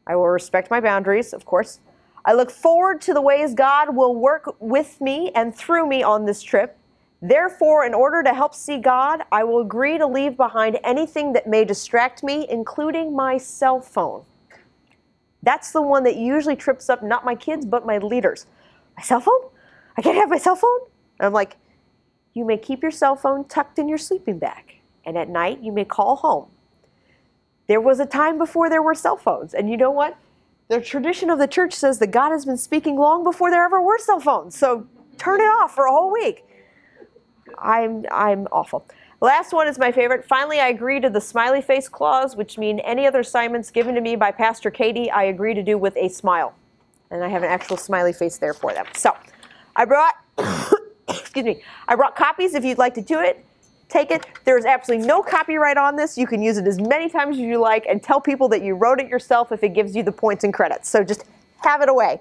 I will respect my boundaries, of course. I look forward to the ways God will work with me and through me on this trip. Therefore, in order to help see God, I will agree to leave behind anything that may distract me, including my cell phone. That's the one that usually trips up not my kids, but my leaders. My cell phone? I can't have my cell phone? And I'm like, you may keep your cell phone tucked in your sleeping bag, and at night you may call home. There was a time before there were cell phones, and you know what? The tradition of the church says that God has been speaking long before there ever were cell phones. So turn it off for a whole week. I'm I'm awful. Last one is my favorite. Finally, I agree to the smiley face clause, which mean any other assignments given to me by Pastor Katie, I agree to do with a smile. And I have an actual smiley face there for them. So I brought excuse me. I brought copies if you'd like to do it. Take it. There's absolutely no copyright on this. You can use it as many times as you like and tell people that you wrote it yourself if it gives you the points and credits. So just have it away.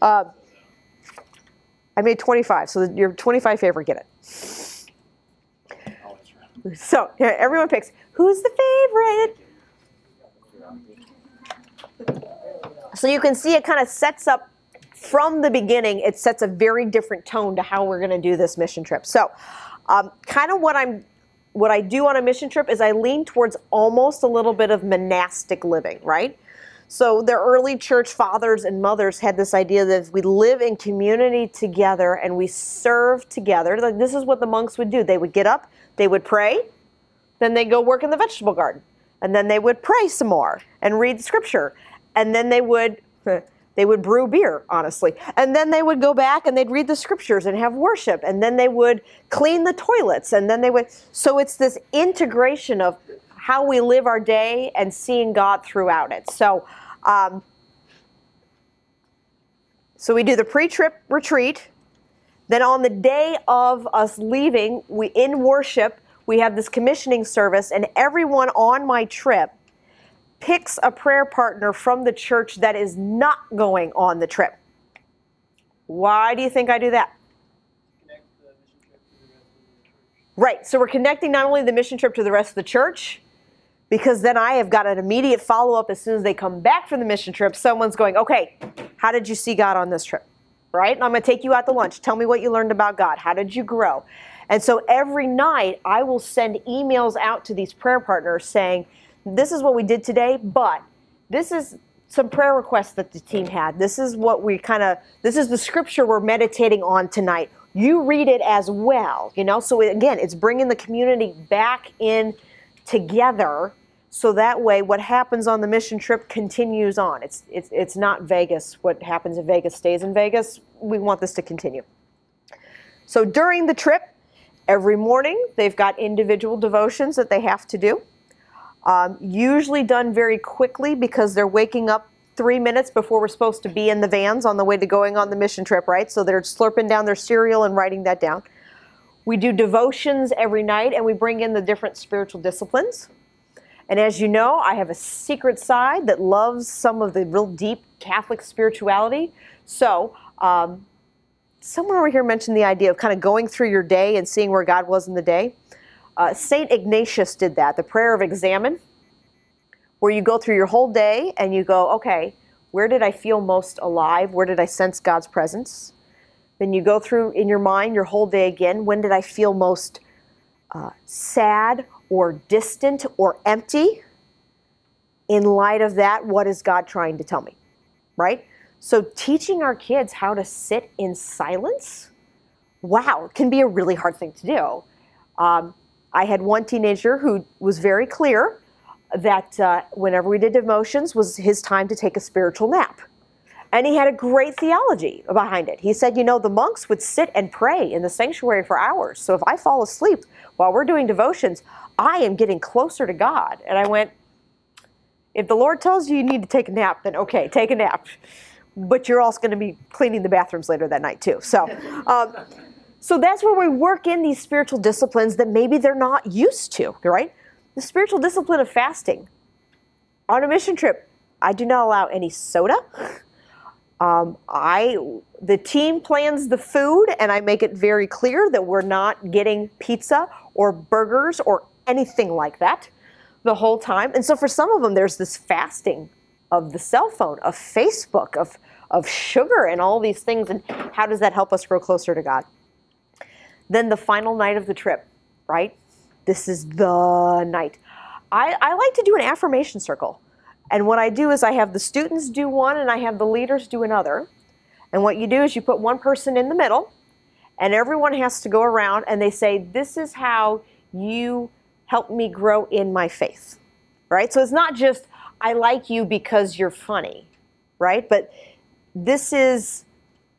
Uh, I made 25, so your 25 favorite get it. So everyone picks who's the favorite. So you can see it kind of sets up from the beginning. It sets a very different tone to how we're going to do this mission trip. So, um, kind of what I'm, what I do on a mission trip is I lean towards almost a little bit of monastic living, right? So the early church fathers and mothers had this idea that if we live in community together and we serve together, like this is what the monks would do. They would get up, they would pray, then they'd go work in the vegetable garden, and then they would pray some more and read scripture, and then they would they would brew beer, honestly, and then they would go back and they'd read the scriptures and have worship, and then they would clean the toilets, and then they would. So it's this integration of how we live our day and seeing God throughout it. So. Um, so we do the pre-trip retreat. Then on the day of us leaving, we in worship, we have this commissioning service, and everyone on my trip picks a prayer partner from the church that is not going on the trip. Why do you think I do that? Right. So we're connecting not only the mission trip to the rest of the church, because then I have got an immediate follow up as soon as they come back from the mission trip. Someone's going, okay, how did you see God on this trip? Right? And I'm going to take you out to lunch. Tell me what you learned about God. How did you grow? And so every night I will send emails out to these prayer partners saying, this is what we did today, but this is some prayer requests that the team had. This is what we kind of, this is the scripture we're meditating on tonight. You read it as well, you know? So again, it's bringing the community back in together so that way what happens on the mission trip continues on it's, it's, it's not vegas what happens in vegas stays in vegas we want this to continue so during the trip every morning they've got individual devotions that they have to do um, usually done very quickly because they're waking up three minutes before we're supposed to be in the vans on the way to going on the mission trip right so they're slurping down their cereal and writing that down we do devotions every night and we bring in the different spiritual disciplines and as you know, I have a secret side that loves some of the real deep Catholic spirituality. So, um, someone over here mentioned the idea of kind of going through your day and seeing where God was in the day. Uh, Saint Ignatius did that, the prayer of examen, where you go through your whole day and you go, okay, where did I feel most alive? Where did I sense God's presence? Then you go through in your mind your whole day again. When did I feel most uh, sad or distant or empty, in light of that, what is God trying to tell me? Right? So, teaching our kids how to sit in silence, wow, can be a really hard thing to do. Um, I had one teenager who was very clear that uh, whenever we did devotions was his time to take a spiritual nap. And he had a great theology behind it. He said, you know, the monks would sit and pray in the sanctuary for hours. So if I fall asleep while we're doing devotions, I am getting closer to God. And I went, if the Lord tells you you need to take a nap, then okay, take a nap. But you're also going to be cleaning the bathrooms later that night too. So, um, so that's where we work in these spiritual disciplines that maybe they're not used to, right? The spiritual discipline of fasting. On a mission trip, I do not allow any soda. Um, I the team plans the food, and I make it very clear that we're not getting pizza or burgers or anything like that the whole time. And so for some of them, there's this fasting of the cell phone, of Facebook, of, of sugar, and all these things. And how does that help us grow closer to God? Then the final night of the trip, right? This is the night. I, I like to do an affirmation circle. And what I do is I have the students do one and I have the leaders do another. And what you do is you put one person in the middle, and everyone has to go around and they say, This is how you help me grow in my faith, right? So it's not just, I like you because you're funny, right? But this is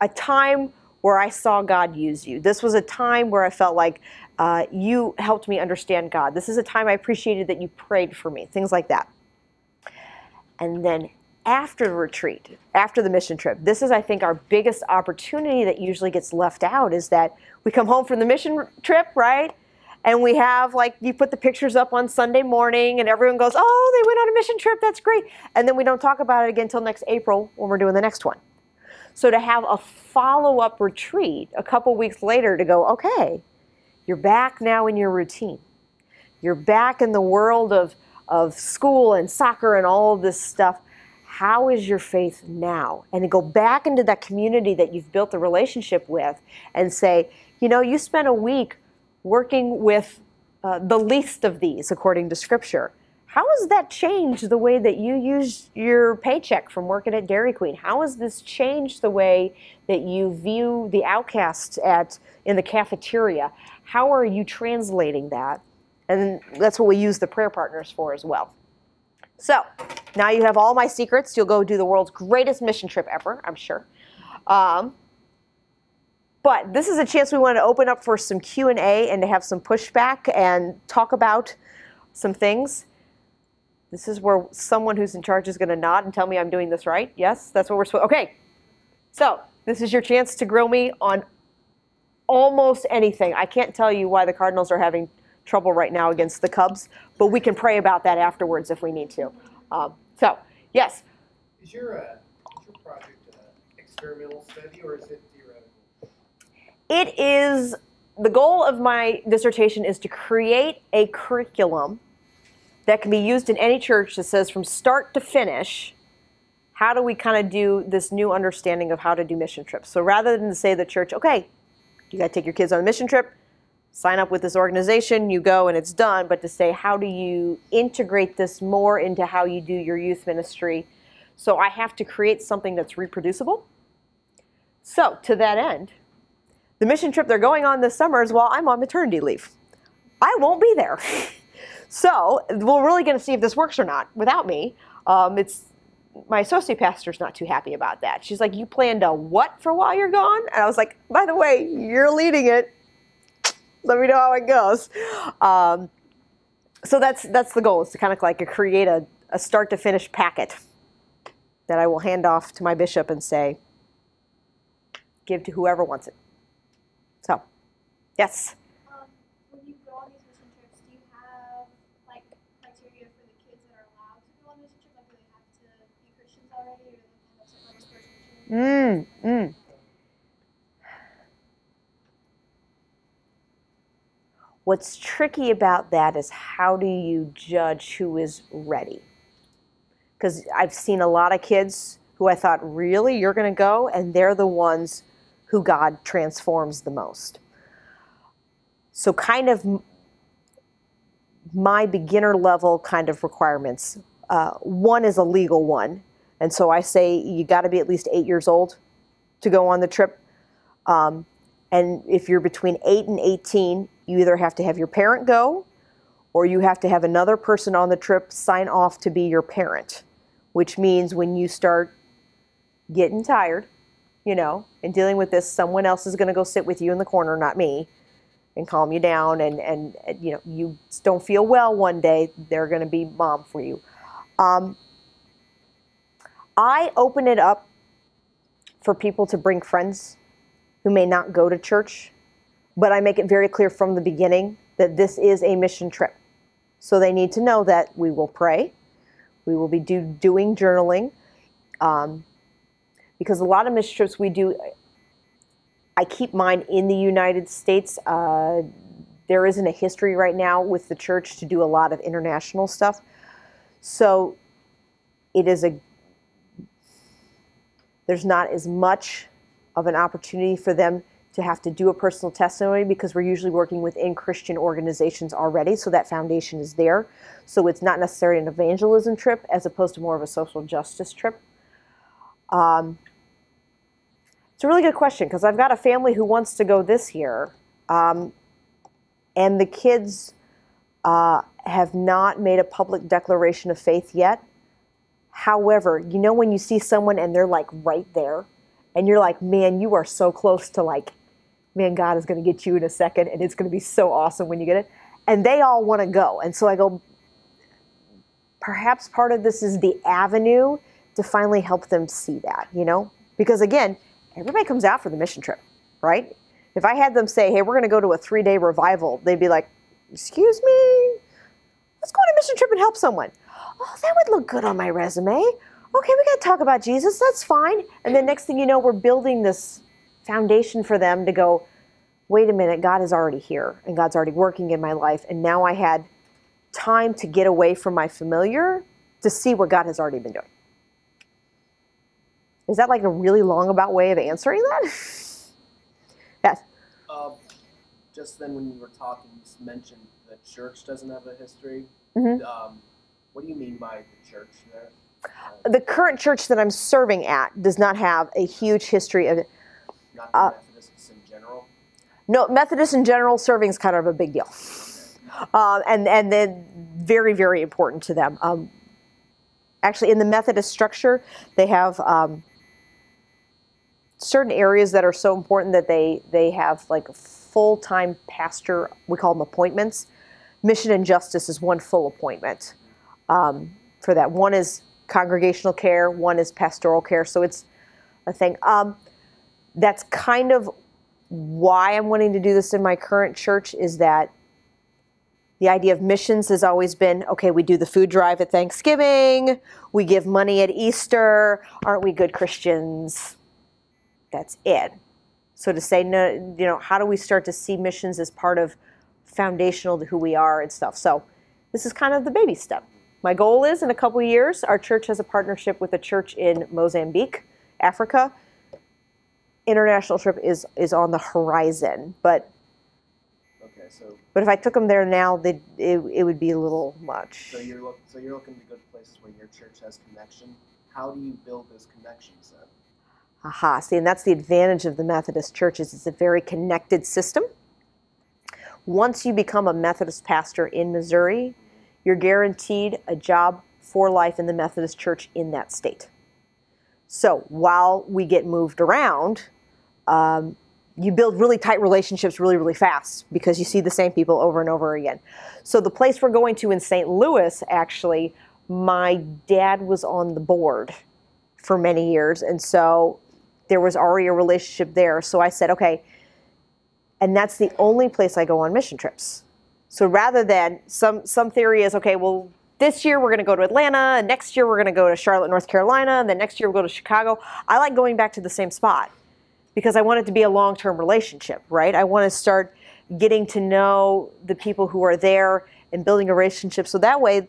a time where I saw God use you. This was a time where I felt like uh, you helped me understand God. This is a time I appreciated that you prayed for me, things like that. And then after the retreat, after the mission trip. This is, I think, our biggest opportunity that usually gets left out is that we come home from the mission trip, right? And we have like you put the pictures up on Sunday morning, and everyone goes, "Oh, they went on a mission trip. That's great." And then we don't talk about it again until next April when we're doing the next one. So to have a follow-up retreat a couple weeks later to go, okay, you're back now in your routine. You're back in the world of of school and soccer and all of this stuff. How is your faith now? And to go back into that community that you've built a relationship with and say, you know, you spent a week working with uh, the least of these according to Scripture. How has that changed the way that you use your paycheck from working at Dairy Queen? How has this changed the way that you view the outcasts at in the cafeteria? How are you translating that? And that's what we use the prayer partners for as well. So now you have all my secrets. You'll go do the world's greatest mission trip ever, I'm sure. Um, but this is a chance we want to open up for some Q&A and to have some pushback and talk about some things. This is where someone who's in charge is going to nod and tell me I'm doing this right. Yes, that's what we're supposed Okay. So, this is your chance to grill me on almost anything. I can't tell you why the Cardinals are having trouble right now against the Cubs, but we can pray about that afterwards if we need to. Um, so, yes. Is your, uh, is your project an experimental study or is it theoretical? it is the goal of my dissertation is to create a curriculum that can be used in any church that says from start to finish how do we kind of do this new understanding of how to do mission trips so rather than say the church okay you got to take your kids on a mission trip sign up with this organization you go and it's done but to say how do you integrate this more into how you do your youth ministry so i have to create something that's reproducible so to that end the mission trip they're going on this summer is while I'm on maternity leave. I won't be there. so we're really going to see if this works or not without me. Um, it's my associate pastor's not too happy about that. She's like, "You planned a what for while you're gone?" And I was like, "By the way, you're leading it. Let me know how it goes." Um, so that's that's the goal is to kind of like create a, a start to finish packet that I will hand off to my bishop and say, "Give to whoever wants it." So, yes. Um, when you go on these mission trips, do you have like criteria for the kids that are allowed to go on mission trips? Like, do they have to be Christians already, or do they have to have certain spiritual Mm, mm. What's tricky about that is how do you judge who is ready? Because I've seen a lot of kids who I thought, really, you're going to go? And they're the ones who God transforms the most. So, kind of my beginner level kind of requirements. Uh, one is a legal one. And so I say you got to be at least eight years old to go on the trip. Um, and if you're between 8 and 18, you either have to have your parent go or you have to have another person on the trip sign off to be your parent, which means when you start getting tired, you know, and dealing with this, someone else is going to go sit with you in the corner, not me, and calm you down. And, and, and you know, you don't feel well one day, they're going to be mom for you. Um, I open it up for people to bring friends who may not go to church, but I make it very clear from the beginning that this is a mission trip. So they need to know that we will pray, we will be do, doing journaling, um, because a lot of mission trips we do. I keep mine in the United States. Uh, there isn't a history right now with the church to do a lot of international stuff, so it is a there's not as much of an opportunity for them to have to do a personal testimony because we're usually working within Christian organizations already, so that foundation is there. So it's not necessarily an evangelism trip as opposed to more of a social justice trip. Um, it's a really good question because I've got a family who wants to go this year, um, and the kids uh, have not made a public declaration of faith yet. However, you know when you see someone and they're like right there, and you're like, man, you are so close to like, man, God is going to get you in a second, and it's going to be so awesome when you get it. And they all want to go. And so I go, perhaps part of this is the avenue to finally help them see that, you know? Because again, everybody comes out for the mission trip, right? If I had them say, hey, we're going to go to a three day revival, they'd be like, excuse me? Mission trip and help someone. Oh, that would look good on my resume. Okay, we got to talk about Jesus. That's fine. And then next thing you know, we're building this foundation for them to go, wait a minute, God is already here and God's already working in my life. And now I had time to get away from my familiar to see what God has already been doing. Is that like a really long about way of answering that? yes. Um, just then, when you were talking, you mentioned that church doesn't have a history. Mhm. Um, what do you mean by the church there? Uh, The current church that I'm serving at does not have a huge history of not the uh, Methodists in general. no Methodist in general. Serving is kind of a big deal, um, and and then very very important to them. Um, actually, in the Methodist structure, they have um, certain areas that are so important that they they have like full time pastor. We call them appointments. Mission and Justice is one full appointment um, for that. One is congregational care. One is pastoral care. So it's a thing. Um, that's kind of why I'm wanting to do this in my current church is that the idea of missions has always been okay, we do the food drive at Thanksgiving, we give money at Easter, aren't we good Christians? That's it. So to say, no, you know, how do we start to see missions as part of foundational to who we are and stuff? So this is kind of the baby step. My goal is in a couple of years, our church has a partnership with a church in Mozambique, Africa international trip is is on the horizon. But Okay, so but if I took them there now, they it, it would be a little much. so you're look, so you're looking to go to places where your church has connection. How do you build those connections then? Aha. See, and that's the advantage of the Methodist churches. It's a very connected system. Once you become a Methodist pastor in Missouri, you're guaranteed a job for life in the Methodist church in that state. So while we get moved around, um, you build really tight relationships really, really fast because you see the same people over and over again. So the place we're going to in St. Louis, actually, my dad was on the board for many years, and so there was already a relationship there. So I said, okay, and that's the only place I go on mission trips. So rather than some some theory is okay, well this year we're going to go to Atlanta, and next year we're going to go to Charlotte, North Carolina, and then next year we'll go to Chicago. I like going back to the same spot because I want it to be a long-term relationship, right? I want to start getting to know the people who are there and building a relationship so that way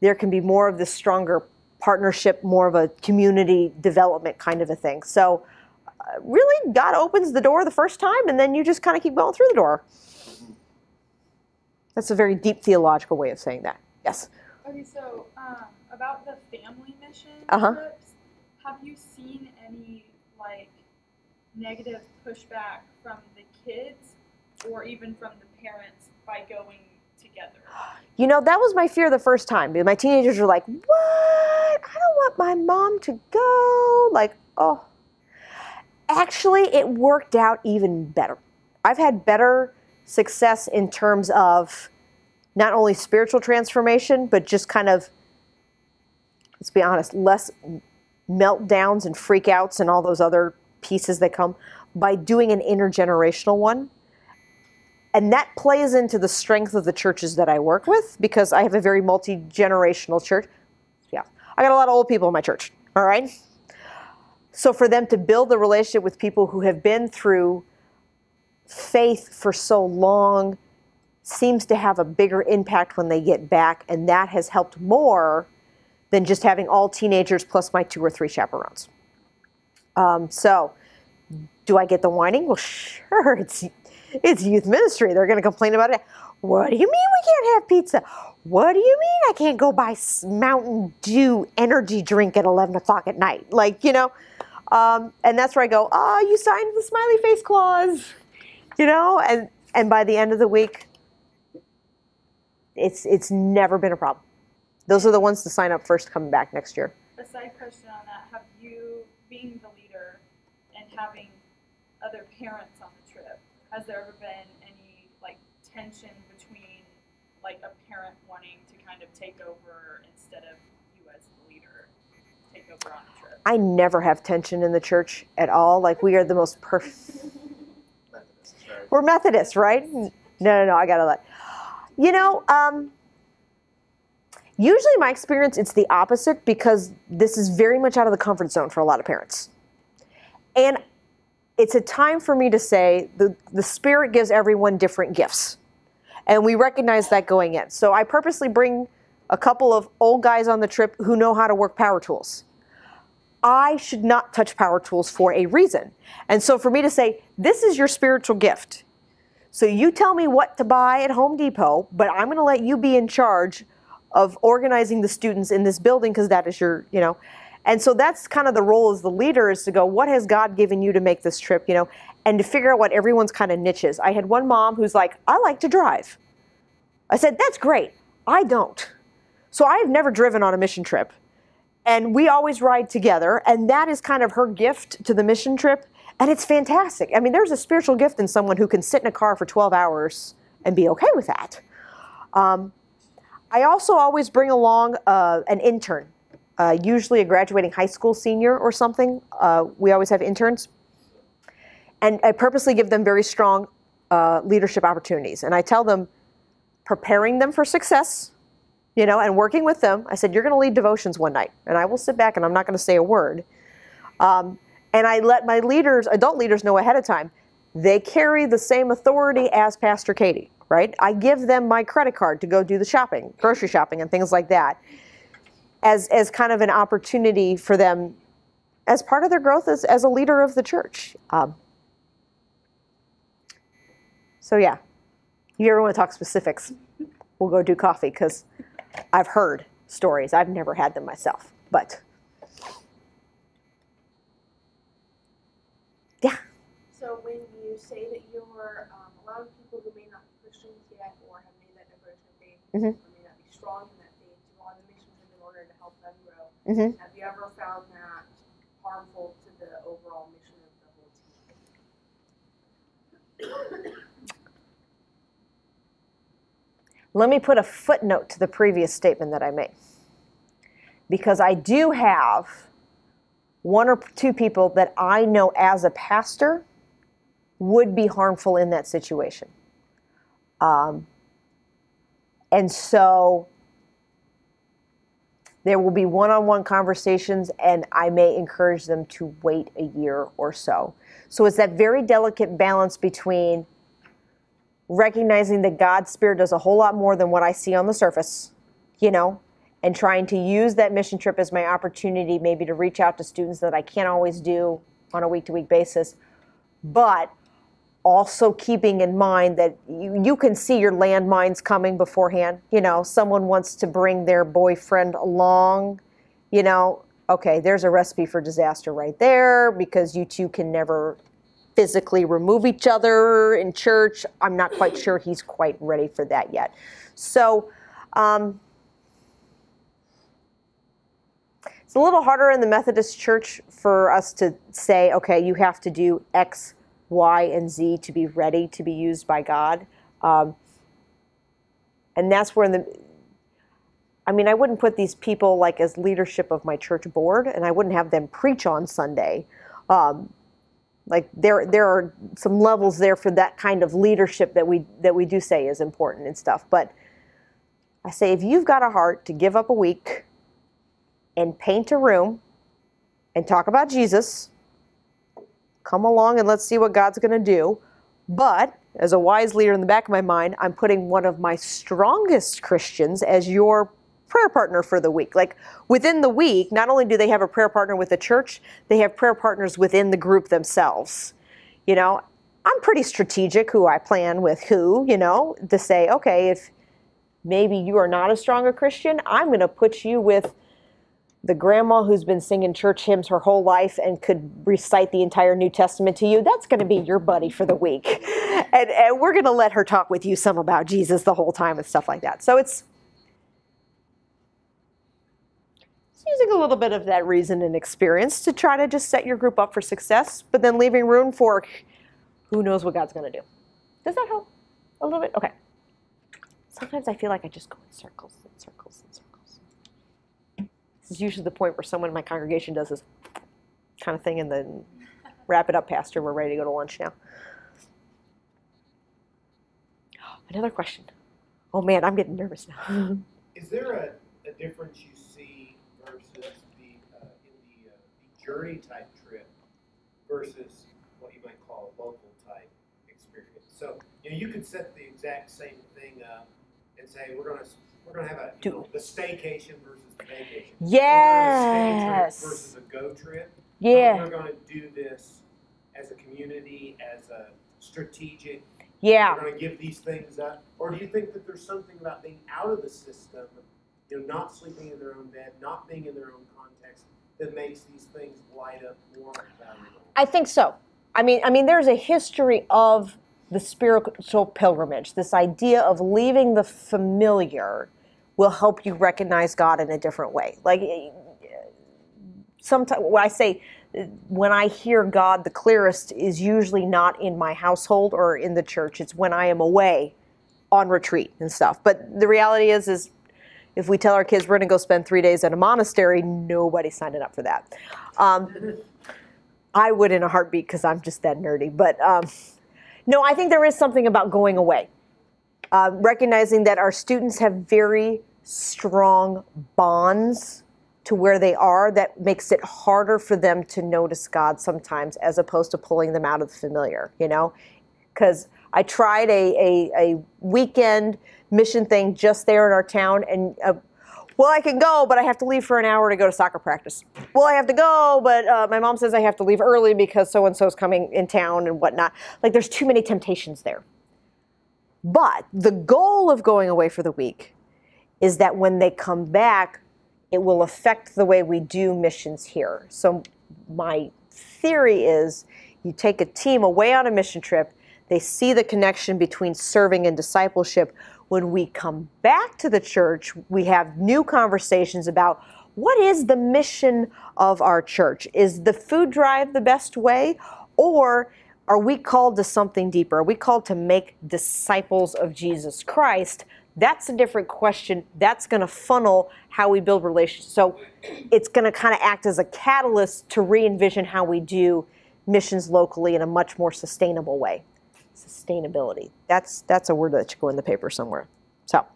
there can be more of this stronger partnership, more of a community development kind of a thing. So really God opens the door the first time and then you just kind of keep going through the door. That's a very deep theological way of saying that. Yes. Okay, so um, about the family mission Uh-huh. trips, have you seen any like negative pushback from the kids or even from the parents by going together? You know, that was my fear the first time. My teenagers were like, What? I don't want my mom to go. Like, oh. Actually, it worked out even better. I've had better success in terms of not only spiritual transformation, but just kind of, let's be honest, less meltdowns and freakouts and all those other pieces that come by doing an intergenerational one and that plays into the strength of the churches that I work with because I have a very multi generational church. Yeah, I got a lot of old people in my church. All right. So for them to build the relationship with people who have been through faith for so long seems to have a bigger impact when they get back, and that has helped more than just having all teenagers plus my two or three chaperones. Um, so, do I get the whining? Well, sure. It's it's youth ministry. They're going to complain about it. What do you mean we can't have pizza? What do you mean I can't go buy Mountain Dew energy drink at 11 o'clock at night? Like, you know, um, and that's where I go, ah, you signed the smiley face clause, you know, and, and by the end of the week, it's, it's never been a problem. Those are the ones to sign up first coming back next year. A side question on that: Have you, being the leader and having other parents on the trip, has there ever been any like tension between like a parent wanting to kind of take over instead of you as the leader? take over on a trip. I never have tension in the church at all. Like we are the most perfect. We're Methodists, right? No, no, no. I gotta let. You know, um, usually my experience it's the opposite because this is very much out of the comfort zone for a lot of parents, and it's a time for me to say the the Spirit gives everyone different gifts, and we recognize that going in. So I purposely bring a couple of old guys on the trip who know how to work power tools. I should not touch power tools for a reason. And so for me to say, this is your spiritual gift. So you tell me what to buy at Home Depot, but I'm going to let you be in charge of organizing the students in this building because that is your, you know. And so that's kind of the role as the leader is to go, what has God given you to make this trip, you know, and to figure out what everyone's kind of niche is. I had one mom who's like, I like to drive. I said, that's great. I don't. So I have never driven on a mission trip and we always ride together and that is kind of her gift to the mission trip and it's fantastic. I mean there's a spiritual gift in someone who can sit in a car for 12 hours and be okay with that. Um, i also always bring along uh, an intern uh, usually a graduating high school senior or something. Uh, we always have interns. And i purposely give them very strong uh, leadership opportunities. And i tell them preparing them for success you know, and working with them, I said, You're going to lead devotions one night, and I will sit back and I'm not going to say a word. Um, and I let my leaders, adult leaders, know ahead of time, they carry the same authority as Pastor Katie, right? I give them my credit card to go do the shopping, grocery shopping, and things like that, as, as kind of an opportunity for them as part of their growth as, as a leader of the church. Um, so, yeah, you ever want to talk specifics, we'll go do coffee because I've heard stories. I've never had them myself, but yeah. So when you say that you're um, allowing people who may not be Christians yet or have made that diversion of faith Mhm. or may not be strong in that faith to go on the mission trip in order to help them grow, Mhm. have you ever found that harmful to the overall mission of the whole team? Let me put a footnote to the previous statement that I made. Because I do have one or two people that I know as a pastor would be harmful in that situation. Um, and so there will be one on one conversations, and I may encourage them to wait a year or so. So it's that very delicate balance between recognizing that God's Spirit does a whole lot more than what I see on the surface, you know, and trying to use that mission trip as my opportunity maybe to reach out to students that I can't always do on a week to week basis, but also keeping in mind that you, you can see your landmines coming beforehand. You know, someone wants to bring their boyfriend along, you know, okay, there's a recipe for disaster right there because you two can never physically remove each other in church. I'm not quite sure he's quite ready for that yet. So, um, it's a little harder in the Methodist Church for us to say, okay, you have to do X, Y, and Z to be ready to be used by God. Um, and that's where the I mean, I wouldn't put these people like as leadership of my church board, and I wouldn't have them preach on Sunday. Um, like there, there are some levels there for that kind of leadership that we that we do say is important and stuff. But I say if you've got a heart to give up a week and paint a room and talk about Jesus, come along and let's see what God's going to do. But as a wise leader in the back of my mind, I'm putting one of my strongest Christians as your prayer partner for the week. Like within the week, not only do they have a prayer partner with the church, they have prayer partners within the group themselves. You know, I'm pretty strategic who I plan with who, you know, to say, okay, if maybe you are not a stronger Christian, I'm going to put you with the grandma who's been singing church hymns her whole life and could recite the entire New Testament to you, that's going to be your buddy for the week. And, and we're going to let her talk with you some about Jesus the whole time and stuff like that. So it's, it's using a little bit of that reason and experience to try to just set your group up for success, but then leaving room for who knows what God's going to do. Does that help a little bit? Okay. Sometimes I feel like I just go in circles and circles and circles. This is usually the point where someone in my congregation does this kind of thing and then wrap it up, Pastor. We're ready to go to lunch now. Another question. Oh man, I'm getting nervous now. Is there a, a difference you see versus the, uh, in the, uh, the journey type trip versus what you might call a local type experience? So, you know, you could set the exact same thing up and say, we're gonna, we're gonna have a, you know, the staycation versus the vacation. Gonna a stay Yes. Versus a go trip. Yeah. We're gonna do this as a community, as a strategic Yeah. we're going to give these things up? Or do you think that there's something about being out of the system, you know, not sleeping in their own bed, not being in their own context, that makes these things light up more valuable? I think so. I mean, I mean, there's a history of the spiritual pilgrimage. This idea of leaving the familiar will help you recognize God in a different way. Like sometimes when I say when I hear God the clearest is usually not in my household or in the church. It's when I am away on retreat and stuff. But the reality is, is if we tell our kids we're going to go spend three days at a monastery, nobody's signing up for that. Um, I would in a heartbeat because I'm just that nerdy. But um, no, I think there is something about going away, uh, recognizing that our students have very strong bonds to where they are that makes it harder for them to notice God sometimes as opposed to pulling them out of the familiar, you know? Because I tried a, a, a weekend mission thing just there in our town, and uh, well, I can go, but I have to leave for an hour to go to soccer practice. Well, I have to go, but uh, my mom says I have to leave early because so and so is coming in town and whatnot. Like, there's too many temptations there. But the goal of going away for the week is that when they come back, it will affect the way we do missions here. So, my theory is you take a team away on a mission trip, they see the connection between serving and discipleship. When we come back to the church, we have new conversations about what is the mission of our church? Is the food drive the best way? Or are we called to something deeper? Are we called to make disciples of Jesus Christ? That's a different question. That's going to funnel how we build relationships. So it's going to kind of act as a catalyst to re envision how we do missions locally in a much more sustainable way. Sustainability. That's that's a word that should go in the paper somewhere. So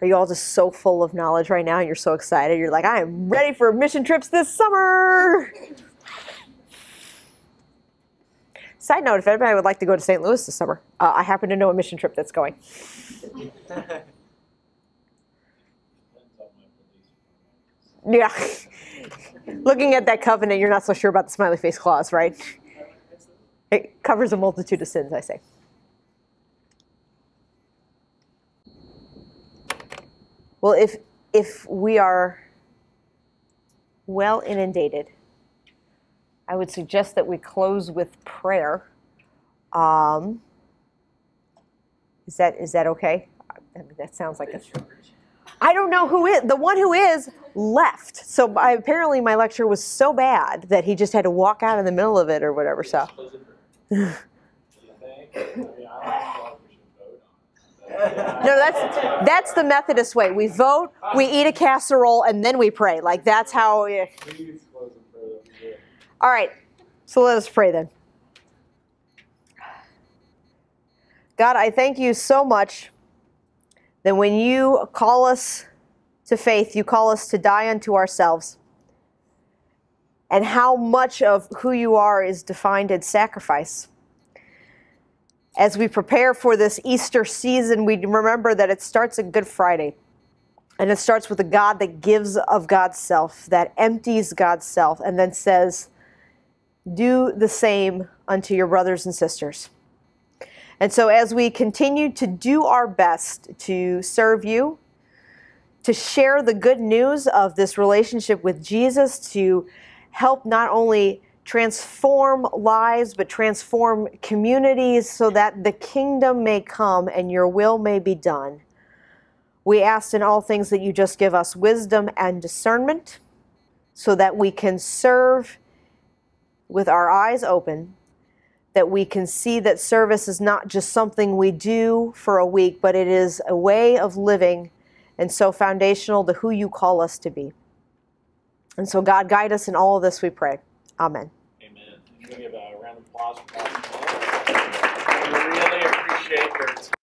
Are you all just so full of knowledge right now and you're so excited? You're like, I am ready for mission trips this summer. Side note, if anybody would like to go to St. Louis this summer, uh, I happen to know a mission trip that's going. Yeah. Looking at that covenant, you're not so sure about the smiley face clause, right? It covers a multitude of sins, I say. Well, if if we are well inundated, I would suggest that we close with prayer. Um, is that is that okay? I mean, that sounds like a. I don't know who is the one who is left. So I, apparently my lecture was so bad that he just had to walk out in the middle of it or whatever. So. No, that's that's the Methodist way. We vote, we eat a casserole, and then we pray. Like that's how. yeah. All right, so let us pray then. God, I thank you so much that when you call us to faith, you call us to die unto ourselves. And how much of who you are is defined in sacrifice. As we prepare for this Easter season, we remember that it starts at Good Friday. And it starts with a God that gives of God's self, that empties God's self, and then says, Do the same unto your brothers and sisters. And so, as we continue to do our best to serve you, to share the good news of this relationship with Jesus, to help not only transform lives, but transform communities so that the kingdom may come and your will may be done. We ask in all things that you just give us wisdom and discernment so that we can serve with our eyes open that we can see that service is not just something we do for a week, but it is a way of living and so foundational to who you call us to be. And so, God, guide us in all of this, we pray. Amen. Amen. Give a round of applause We really appreciate your time.